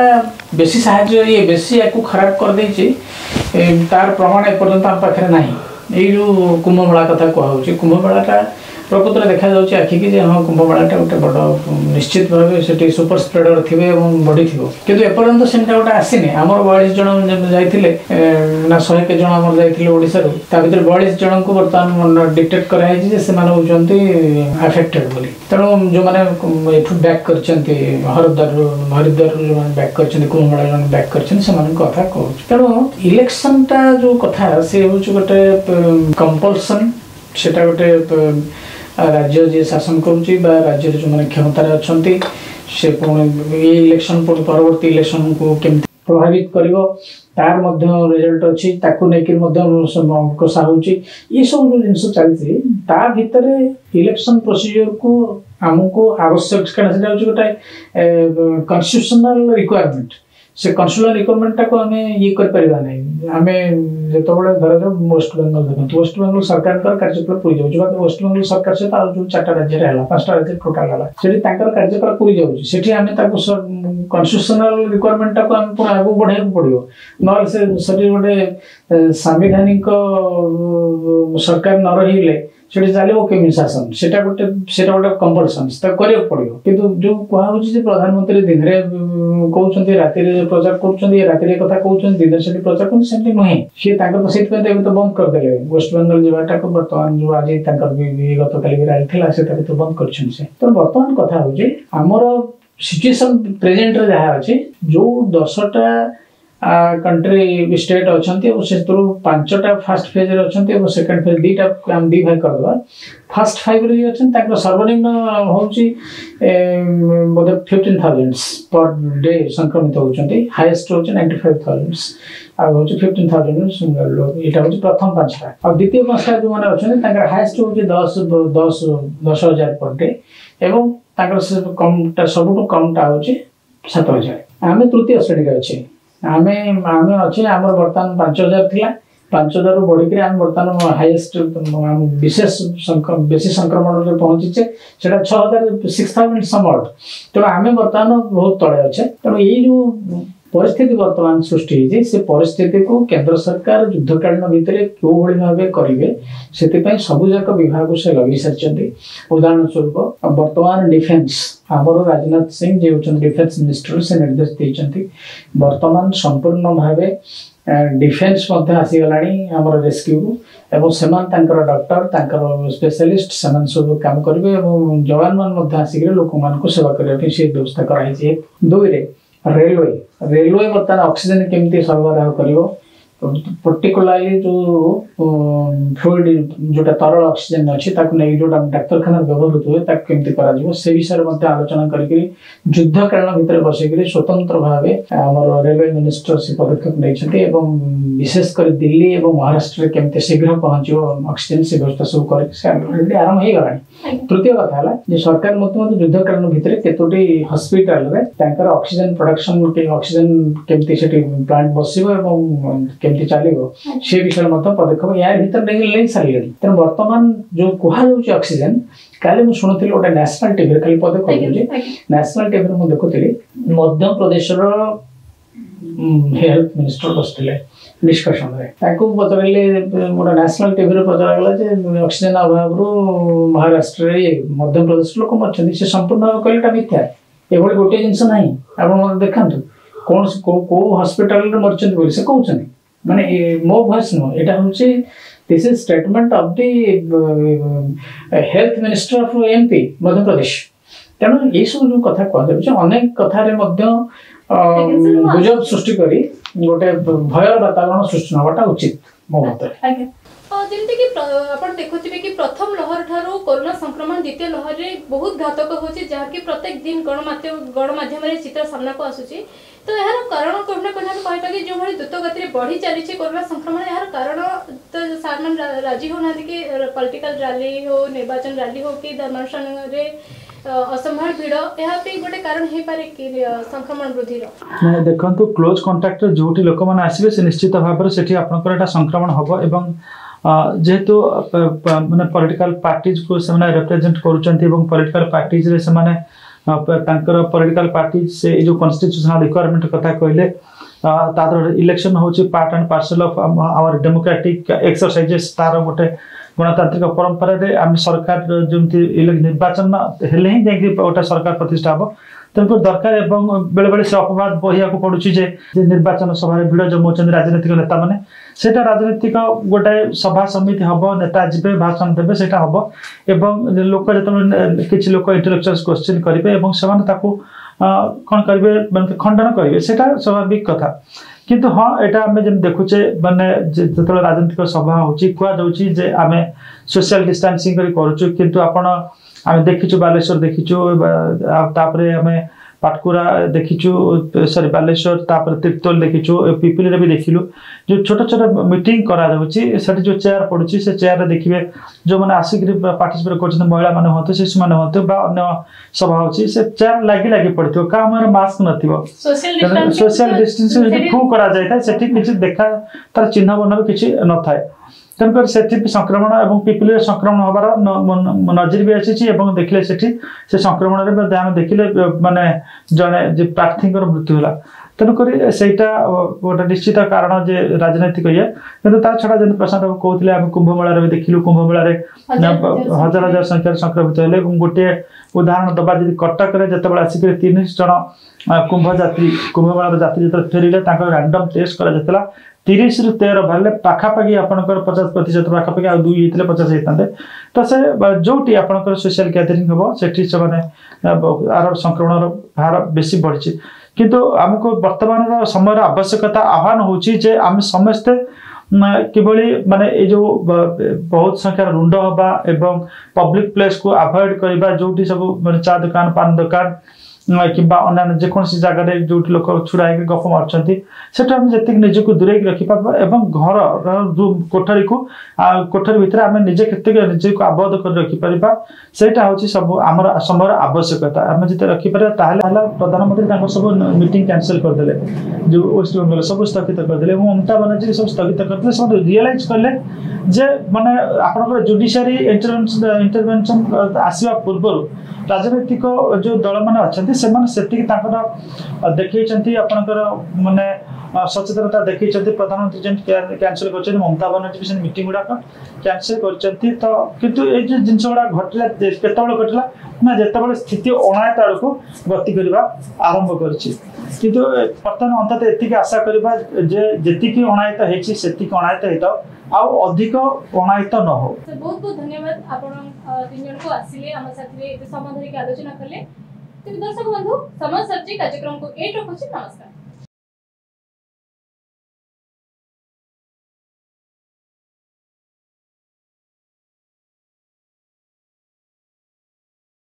बे साइए बेस या खराब कर दे तार प्रमाण एपर्तंत आम पाखे ना ये कुंभमेला कथा कहुच कुंभमेला ପ୍ରକୃତରେ ଦେଖାଯାଉଛି ଆଖିକି ଯେ ହଁ କୁମ୍ଭମେଳାଟା ଗୋଟେ ବଡ଼ ନିଶ୍ଚିତ ଭାବେ ସେଠି ସୁପର ସ୍ପ୍ରେଡର ଥିବେ ଏବଂ ବଢ଼ିଥିବ କିନ୍ତୁ ଏପର୍ଯ୍ୟନ୍ତ ସେମିତି ଗୋଟେ ଆସିନି ଆମର ବୟାଳିଶ ଜଣ ଯାଇଥିଲେ ନା ଶହେ କେତେ ଜଣ ଆମର ଯାଇଥିଲେ ଓଡ଼ିଶାରୁ ତା ଭିତରେ ବୟାଳିଶ ଜଣଙ୍କୁ ବର୍ତ୍ତମାନ ଡିଟେକ୍ଟ କରାଯାଇଛି ଯେ ସେମାନେ ହେଉଛନ୍ତି ଆଫେକ୍ଟେଡ୍ ବୋଲି ତେଣୁ ଯେଉଁମାନେ ଏଠୁ ବ୍ୟାକ୍ କରିଛନ୍ତି ହରିଦ୍ୱାରରୁ ହରିଦ୍ୱାରରୁ ଯେଉଁମାନେ ବ୍ୟାକ୍ କରିଛନ୍ତି କୁମ୍ଭମେଳା ଯେଉଁମାନେ ବ୍ୟାକ୍ କରିଛନ୍ତି ସେମାନଙ୍କ କଥା କହୁଛି ତେଣୁ ଇଲେକ୍ସନଟା ଯେଉଁ କଥା ସେ ହେଉଛି ଗୋଟେ କମ୍ପଲସନ୍ ସେଟା ଗୋଟେ राज्य जी शासन कर राज्य जो मैंने क्षमतार अच्छा से पुणी इलेक्शन पुणी परवर्त इलेक्शन को केमी प्रभावित कर तार रेजल्ट अच्छी ताकू कषा हो सब जो जिन चलती ता इलेक्शन प्रोसीजर को आमको आवश्यक क्या गोटे कन्स्टिट्यूशनल रिक्वयरमेंट ସେ କନସୁଲାର ରିକ୍ରୁଟମେଣ୍ଟଟାକୁ ଆମେ ଇଏ କରିପାରିବା ନାହିଁ ଆମେ ଯେତେବେଳେ ଧରାଯାଉ ୱେଷ୍ଟବେଙ୍ଗଲ ଦେଖନ୍ତୁ ୱେଷ୍ଟବେଙ୍ଗଲ ସରକାରଙ୍କର କାର୍ଯ୍ୟକାଳ ପୁରୀ ଯାଉଛି ବା ୱେଷ୍ଟବେଙ୍ଗଲ ସରକାର ସହିତ ଆଉ ଯେଉଁ ଚାରିଟା ରାଜ୍ୟରେ ହେଲା ପାଞ୍ଚଟା ରାଜ୍ୟରେ ଟୋଟାଲ ହେଲା ସେଠି ତାଙ୍କର କାର୍ଯ୍ୟକାଳ ପୁରୀ ଯାଉଛି ସେଠି ଆମେ ତାକୁ କନଷ୍ଟିଟ୍ୟୁସନାଲ ରିକ୍ୱାରମେଣ୍ଟଟାକୁ ଆମେ ପୁରା ଆଗକୁ ବଢ଼େଇବାକୁ ପଡ଼ିବ ନହେଲେ ସେ ସେଠି ଗୋଟେ ସାମ୍ବିଧାନିକ ସରକାର ନ ରହିଲେ ସେଠି ଚାଲିବ କେମିତି ଶାସନ ସେଟା ଗୋଟେ ସେଟା ଗୋଟେ କମ୍ପଲସନ୍ ସେଟା କରିବାକୁ ପଡ଼ିବ କିନ୍ତୁ ଯୋଉ କୁହାହଉଛି ଯେ ପ୍ରଧାନମନ୍ତ୍ରୀ ଦିନରେ କହୁଛନ୍ତି ରାତିରେ ପ୍ରଚାର କରୁଛନ୍ତି ରାତିରେ କଥା କହୁଛନ୍ତି ଦିନରେ ସେଠି ପ୍ରଚାର କରୁଛନ୍ତି ସେମିତି ନୁହେଁ ସିଏ ତାଙ୍କର ତ ସେଥିପାଇଁ ଏବେ ତ ବନ୍ଦ କରିଦେଲେ ୱେଷ୍ଟବେଙ୍ଗଲ ଯିବାଟାକୁ ବର୍ତ୍ତମାନ ଯୋଉ ଆଜି ତାଙ୍କର ବି ଗତକାଲି ବି ରାଲି ଥିଲା ସେଟାକୁ ତ ବନ୍ଦ କରିଛନ୍ତି ସେ ତେଣୁ ବର୍ତ୍ତମାନ କଥା ହଉଛି ଆମର ସିଚୁଏସନ୍ ପ୍ରେଜେଣ୍ଟରେ ଯାହା ଅଛି ଯୋଉ ଦଶଟା কন্ট্রি स्टेट অছন্তি পাঁচটা ফার্স্ট ফেজ রে অছন্তি এবং সেকেন্ড ফেজ দুইটা আমি দুই ভাগ করবা ফার্স্ট ফাইভ রে অছন্তি তাকর সর্বনিম্ন হচ্ছে বোধ থাউজেন্ডস পর ডে সংক্রমিত হচ্ছেন হাইয়েস্ট হচ্ছে নাইনটি ফাইভ থাউজেন্ডস আর হচ্ছে ফিফটিন সিঙ্গল এটা হচ্ছে প্রথম পাঁচটা আর দ্বিতীয় পাঁচটা যে মানে অছন্তি তাকর হাইয়েস্ট হচ্ছে দশ দশ দশ হাজার পর ডে এবং তাঁর কমটা সবুঠ কমটা হচ্ছে সাত হাজার আমি তৃতীয় শ্রেণীতে অনেক ଆମେ ଆମେ ଅଛି ଆମର ବର୍ତ୍ତମାନ ପାଞ୍ଚ ହଜାର ଥିଲା ପାଞ୍ଚ ହଜାରରୁ ବଢ଼ିକିରି ଆମେ ବର୍ତ୍ତମାନ ହାଇଏଷ୍ଟ ବିଶେଷ ବେଶୀ ସଂକ୍ରମଣରେ ପହଞ୍ଚିଛେ ସେଇଟା ଛଅ ହଜାର ସିକ୍ସ ଥାଉଜେଣ୍ଡ ସମଟ ତେଣୁ ଆମେ ବର୍ତ୍ତମାନ ବହୁତ ତଳେ ଅଛେ ତେଣୁ ଏଇ ଯେଉଁ ପରିସ୍ଥିତି ବର୍ତ୍ତମାନ ସୃଷ୍ଟି ହେଇଛି ସେ ପରିସ୍ଥିତିକୁ କେନ୍ଦ୍ର ସରକାର ଯୁଦ୍ଧକାଳୀନ ଭିତରେ କେଉଁଭଳି ଭାବେ କରିବେ ସେଥିପାଇଁ ସବୁଯାକ ବିଭାଗକୁ ସେ ଲଗେଇ ସାରିଛନ୍ତି ଉଦାହରଣ ସ୍ୱରୂପ ବର୍ତ୍ତମାନ ଡିଫେନ୍ସ ଆମର ରାଜନାଥ ସିଂ ଯିଏ ହେଉଛନ୍ତି ଡିଫେନ୍ସ ମିନିଷ୍ଟର ସେ ନିର୍ଦ୍ଦେଶ ଦେଇଛନ୍ତି ବର୍ତ୍ତମାନ ସମ୍ପୂର୍ଣ୍ଣ ଭାବେ ଡିଫେନ୍ସ ମଧ୍ୟ ଆସିଗଲାଣି ଆମର ରେସ୍କ୍ୟୁକୁ ଏବଂ ସେମାନେ ତାଙ୍କର ଡକ୍ଟର ତାଙ୍କର ସ୍ପେଶାଲିଷ୍ଟ ସେମାନେ ସବୁ କାମ କରିବେ ଏବଂ ଯବାନମାନେ ମଧ୍ୟ ଆସିକରି ଲୋକମାନଙ୍କୁ ସେବା କରିବା ପାଇଁ ସେ ବ୍ୟବସ୍ଥା କରାହେଇଛି ଦୁଇରେ ରେଲୱେ ରେଲୱେ ବର୍ତ୍ତମାନ ଅକ୍ସିଜେନ୍ କେମିତି ସରବରାହ କରିବ ପର୍ଟିକୁଲାରଲି ଯେଉଁ ଫ୍ଲୁଇଡ୍ ଯେଉଁଟା ତରଳ ଅକ୍ସିଜେନ୍ ଅଛି ତାକୁ ନେଇ ଯେଉଁଟା ଡାକ୍ତରଖାନାରେ ବ୍ୟବହୃତ ହୁଏ ତାକୁ କେମିତି କରାଯିବ ସେ ବିଷୟରେ ମଧ୍ୟ ଆଲୋଚନା କରିକିରି ଯୁଦ୍ଧକାଳୀନ ଭିତରେ ବସିକିରି ସ୍ୱତନ୍ତ୍ର ଭାବେ ଆମର ରେଲୱେ ମିନିଷ୍ଟର ସେ ପଦକ୍ଷେପ ନେଇଛନ୍ତି ଏବଂ ବିଶେଷ କରି ଦିଲ୍ଲୀ ଏବଂ ମହାରାଷ୍ଟ୍ରରେ କେମିତି ଶୀଘ୍ର ପହଞ୍ଚିବ ଅକ୍ସିଜେନ୍ ସେ ବ୍ୟବସ୍ଥା ସବୁ କରିକି ସେ ଅଲରେଡ଼ି ଆରମ୍ଭ ହେଇଗଲାଣି ତୃତୀୟ କଥା ହେଲା ଯେ ସରକାର ମଧ୍ୟ ମଧ୍ୟ ଯୁଦ୍ଧକାଳୀନ ଭିତରେ କେତୋଟି ହସ୍ପିଟାଲରେ ତାଙ୍କର ଅକ୍ସିଜେନ ପ୍ରଡକ୍ସନ ଅକ୍ସିଜେନ କେମିତି ସେଠି ପ୍ଲାଣ୍ଟ ବସିବ ଏବଂ କେମିତି ଚାଲିବ ସେ ବିଷୟରେ ମଧ୍ୟ ପଦକ୍ଷେପ ୟା ଭିତରେ ନେଇ ନେଇ ସାରିଲେଣି ତେଣୁ ବର୍ତ୍ତମାନ ଯୋଉ କୁହାଯାଉଛି ଅକ୍ସିଜେନ କାଲି ମୁଁ ଶୁଣୁଥିଲି ଗୋଟେ ନ୍ୟାସନାଲ ଟିଭିରେ ଖାଲି ପଦେ କହୁଛି ନ୍ୟାସନାଲ ଟିଭିରେ ମୁଁ ଦେଖୁଥିଲି ମଧ୍ୟପ୍ରଦେଶର ହେଲ୍ଥ ମିନିଷ୍ଟର ବସିଥିଲେ ನಿಷ್ಕರ್ಷಣೆ ಯಾಕೂ ಪತ್ರದಲ್ಲಿ ଗୋଟେ ନ୍ୟାସନାଲ୍ ଟିଭିରେ ପ୍ରଚାର ହେଲା ଯେ ଅକ୍ସିଜେନ୍ ଅଭାବରୁ ମହାରାଷ୍ଟ୍ରରେ ମଧ୍ୟପ୍ରଦେଶ ଲୋକ ମରିଛନ୍ତି ସେ ସମ୍ପୂର୍ଣ୍ଣ ଭାବେ କହିଲେ ଏଇଟା ମିଥ୍ୟା ଏଭଳି ଗୋଟିଏ ଜିନିଷ ନାହିଁ ଆପଣ ମୋତେ ଦେଖାନ୍ତୁ କ'ଣ କେଉଁ ହସ୍ପିଟାଲରେ ମରିଛନ୍ତି ବୋଲି ସେ କହୁଛନ୍ତି ମାନେ ମୋ ଭଏସ୍ ନୁହଁ ଏଇଟା ହେଉଛି this is statement of the health minister of M P Madhya Pradesh ତେଣୁ ଏଇସବୁ ଯେଉଁ କଥା କୁହାଯାଉଛି ଅନେକ କଥାରେ ମଧ୍ୟ গুজব সৃষ্টি করে গোটে ভয় বাতাবরণ সৃষ্টি হওয়াটা উচিত মো মতরে ଯେମିତିକି ଆପଣ ଦେଖୁଥିବେ କି ପ୍ରଥମ ଲହର ଠାରୁ କରୋନା ସଂକ୍ରମଣ ଦ୍ୱିତୀୟ ଲହରରେ ବହୁତ ଘାତକ ହେଉଛି ଯାହାକି ପ୍ରତ୍ୟେକ ଦିନ ଗଣମାଧ୍ୟମ ଗଣମାଧ୍ୟମରେ ଚିତ୍ର ସାମ୍ନାକୁ ଆସୁଛି ତ ଏହାର କାରଣ କୋଉଠି ନା କୋଉଠି ଆମେ କହିବା କି ଯେଉଁଭଳି ଦ୍ରୁତ ଗତିରେ ବଢ଼ି ଚାଲିଛି କରୋନା ସଂକ୍ରମଣ ଏହାର କାରଣ ତ ସାର୍ମାନେ ରାଜି ହେଉନାହାନ୍ତି କି ପଲିଟିକାଲ ରାଲି ହେଉ ନିର୍ବାଚନ ରାଲି ହେଉ କି ଧର୍ମାନୁଷ୍ଠାନରେ ଅସମ୍ଭାଳ ଭିଡ଼ ଏହା ପାଇଁ ଗୋଟେ କାରଣ ହେଇପାରେ କି ସଂକ୍ରମଣ ବୃଦ୍ଧିର ନାଇଁ ଦେଖନ୍ତୁ କ୍ଲୋଜ୍ କଣ୍ଟାକ୍ଟରେ ଯେଉଁଠି ଲୋକମାନେ ଆସିବେ ସେ ନିଶ୍ଚିତ ଭାବରେ ସେଠି ଆପଣଙ୍କର ଏଇଟା ସଂକ୍ରମଣ ହେବ ଏବଂ ଯେହେତୁ ମାନେ ପଲିଟିକାଲ ପାର୍ଟିଜକୁ ସେମାନେ ରିପ୍ରେଜେଣ୍ଟ କରୁଛନ୍ତି ଏବଂ ପଲିଟିକାଲ ପାର୍ଟିଜରେ ସେମାନେ ତାଙ୍କର ପଲିଟିକାଲ ପାର୍ଟି ସେ ଏଇ ଯେଉଁ କନଷ୍ଟିଚ୍ୟୁସନାଲ ରିକ୍ୱାରମେଣ୍ଟ କଥା କହିଲେ ତା ଦେହରେ ଇଲେକ୍ସନ୍ ହେଉଛି part and parcel of our democratic exercises ତାର ଗୋଟେ गणतान्त्रिक परम्पराले आम सरकार जति निर्वाचनमा हेले हिँड जाइक एउटा सरकार प्रतिष्ठा हे तेणुकरी दरकार ଏବଂ ବେଳେବେଳେ ସେ ଅପବାଦ ବହିବାକୁ ପଡ଼ୁଛି ଯେ ନିର୍ବାଚନ ସଭାରେ ଭିଡ଼ ଜମାଉଛନ୍ତି ରାଜନୈତିକ ନେତାମାନେ ସେଇଟା ରାଜନୈତିକ ଗୋଟାଏ ସଭା ସମିତି ହେବ ନେତା ଯିବେ ଭାଷଣ ଦେବେ ସେଇଟା ହେବ ଏବଂ ଲୋକ ଯେତେବେଳେ କିଛି ଲୋକ ଇଣ୍ଟେଲେକ୍ଚୁଆଲ କ୍ୱେଶ୍ଚିନ୍ କରିବେ ଏବଂ ସେମାନେ ତାକୁ କ'ଣ କରିବେ ମାନେ ଖଣ୍ଡନ କରିବେ ସେଇଟା ସ୍ୱାଭାବିକ କଥା କିନ୍ତୁ ହଁ ଏଇଟା ଆମେ ଯେମିତି ଦେଖୁଛେ ମାନେ ଯେତେବେଳେ ରାଜନୈତିକ ସଭା ହେଉଛି କୁହାଯାଉଛି ଯେ ଆମେ ସୋସିଆଲ ଡିଷ୍ଟାନ୍ସିଂ କରି କରୁଛୁ କିନ୍ତୁ ଆପଣ ଆମେ ଦେଖିଛୁ ବାଲେଶ୍ୱର ଦେଖିଛୁ ତାପରେ ଆମେ पाटकुरा देखीचु सरी बालेश्वर तापर तीर्थल देखीचु पिपिल रे भी देखिलु जो छोट छोट मीटिंग करा जाउची सेठी जो चेयर पडुची से चेयर रे देखिबे जो माने आसिक पार्टिसिपेट करछन महिला माने होतो शिशु माने होतो बा अन्य सभा होची से चेयर लागी लागी पडतो का हमर मास्क नथिबो सोशल डिस्टेंसिंग जो फू करा जायता सेठी किछि देखा तार चिन्ह बन्न किछि नथाय তেমকরি সেটি সংক্রমণ এবং পিপুলির সংক্রমণ হবার নজির বি আসিছি এবং দেখলে সেটি সে সংক্রমণের আমি দেখলে মানে জনে যে প্রার্থীঙ্কর মৃত্যু হল তেমকরি সেইটা গোটে নিশ্চিত কারণ যে রাজনৈতিক ইয়ে কিন্তু তা ছড়া যেমন প্রশান্ত বাবু কৌলে আমি কুম্ভমেলার দেখিলু কুম্ভমেলার হাজার হাজার সংখ্যার সংক্রমিত হলে এবং গোটিয়ে উদাহরণ দেবা যদি কটকরে যেতবে আসিকি তিরিশ জন কুম্ভ যাত্রী কুম্ভমেলার যাত্রী যেত ফেরিলে তাঁর র্যান্ডম টেস্ট করা যাইতলা ତିରିଶରୁ ତେର ବାହାରିଲେ ପାଖାପାଖି ଆପଣଙ୍କର ପଚାଶ ପ୍ରତିଶତ ପାଖାପାଖି ଆଉ ଦୁଇ ହେଇଥିଲେ ପଚାଶ ହେଇଥାନ୍ତେ ତ ସେ ଯେଉଁଠି ଆପଣଙ୍କର ସୋସିଆଲ ଗ୍ୟାଦରିଂ ହେବ ସେଠି ସେମାନେ ଆର ସଂକ୍ରମଣର ହାର ବେଶୀ ବଢ଼ିଛି କିନ୍ତୁ ଆମକୁ ବର୍ତ୍ତମାନର ସମୟର ଆବଶ୍ୟକତା ଆହ୍ୱାନ ହେଉଛି ଯେ ଆମେ ସମସ୍ତେ କିଭଳି ମାନେ ଏଇ ଯେଉଁ ବହୁତ ସଂଖ୍ୟାର ରୁଣ୍ଡ ହେବା ଏବଂ ପବ୍ଲିକ ପ୍ଲେସ୍କୁ ଆଭଏଡ଼ କରିବା ଯେଉଁଠି ସବୁ ମାନେ ଚା ଦୋକାନ ପାନ ଦୋକାନ କିମ୍ବା ଅନ୍ୟାନ୍ୟ ଯେକୌଣସି ଜାଗାରେ ଯେଉଁଠି ଲୋକ ଛିଡ଼ା ହେଇକି ଗପ ମାରୁଛନ୍ତି ସେଠୁ ଆମେ ଯେତିକି ନିଜକୁ ଦୂରେଇକି ରଖିପାରିବା ଏବଂ ଘର ଯେଉଁ କୋଠରୀକୁ କୋଠରୀ ଭିତରେ ଆମେ ନିଜେ କେତିକି ନିଜକୁ ଆବଦ୍ଧ କରି ରଖିପାରିବା ସେଇଟା ହେଉଛି ସବୁ ଆମର ସମୟର ଆବଶ୍ୟକତା ଆମେ ଯଦି ରଖିପାରିବା ତାହେଲେ ହେଲା ପ୍ରଧାନମନ୍ତ୍ରୀ ତାଙ୍କ ସବୁ ମିଟିଂ କ୍ୟାନସଲ୍ କରିଦେଲେ ଯେଉଁ ୱେଷ୍ଟବେଙ୍ଗଲ ସବୁ ସ୍ଥଗିତ କରିଦେଲେ ଏବଂ ମମତା ବାନାର୍ଜୀ ସବୁ ସ୍ଥଗିତ କରିଦେଲେ ସେମାନେ ରିଏଲାଇଜ୍ କଲେ ଯେ ମାନେ ଆପଣଙ୍କର ଜୁଡ଼ିସିଆରୀ ଇଣ୍ଟରଭେନ୍ସନ୍ ଆସିବା ପୂର୍ବରୁ ରାଜନୈତିକ ଯେଉଁ ଦଳମାନେ ଅଛନ୍ତି କିନ୍ତୁ ସେମାନେ ସେତିକି ତାଙ୍କର ଦେଖେଇଛନ୍ତି ଆପଣଙ୍କର ମାନେ ସଚେତନତା ଦେଖେଇଛନ୍ତି ପ୍ରଧାନମନ୍ତ୍ରୀ ଯେମିତି କ୍ୟାନସେଲ କରିଛନ୍ତି ମମତା ବାନାର୍ଜୀ ବି ସେମିତି ମିଟିଂ ଗୁଡ଼ାକ କ୍ୟାନସେଲ କରିଛନ୍ତି ତ କିନ୍ତୁ ଏଇ ଯେଉଁ ଜିନିଷ ଗୁଡ଼ାକ ଘଟିଲା କେତେବେଳେ ଘଟିଲା ନା ଯେତେବେଳେ ସ୍ଥିତି ଅଣାୟତ୍ତ ଆଡ଼କୁ ଗତି କରିବା ଆରମ୍ଭ କରିଛି କିନ୍ତୁ ବର୍ତ୍ତମାନ ଅନ୍ତତଃ ଏତିକି ଆଶା କରିବା ଯେ ଯେତିକି ଅଣାୟତ୍ତ ହେଇଛି ସେତିକି ଅଣାୟତ୍ତ ହେଇଥାଉ ଆଉ ଅଧିକ ଅଣାୟତ୍ତ ନ ହଉ ବହୁତ ବହୁତ ଧନ୍ୟବାଦ ଆପଣ ତିନି ଜଣଙ୍କୁ ଆସିଲେ ଆମ ସାଥିରେ ଏତେ ସମୟ ଧରିକି ଆଲୋଚନା କଲେ दर्शक तो बंधु सब्जी कार्यक्रम को एट रखुच नमस्कार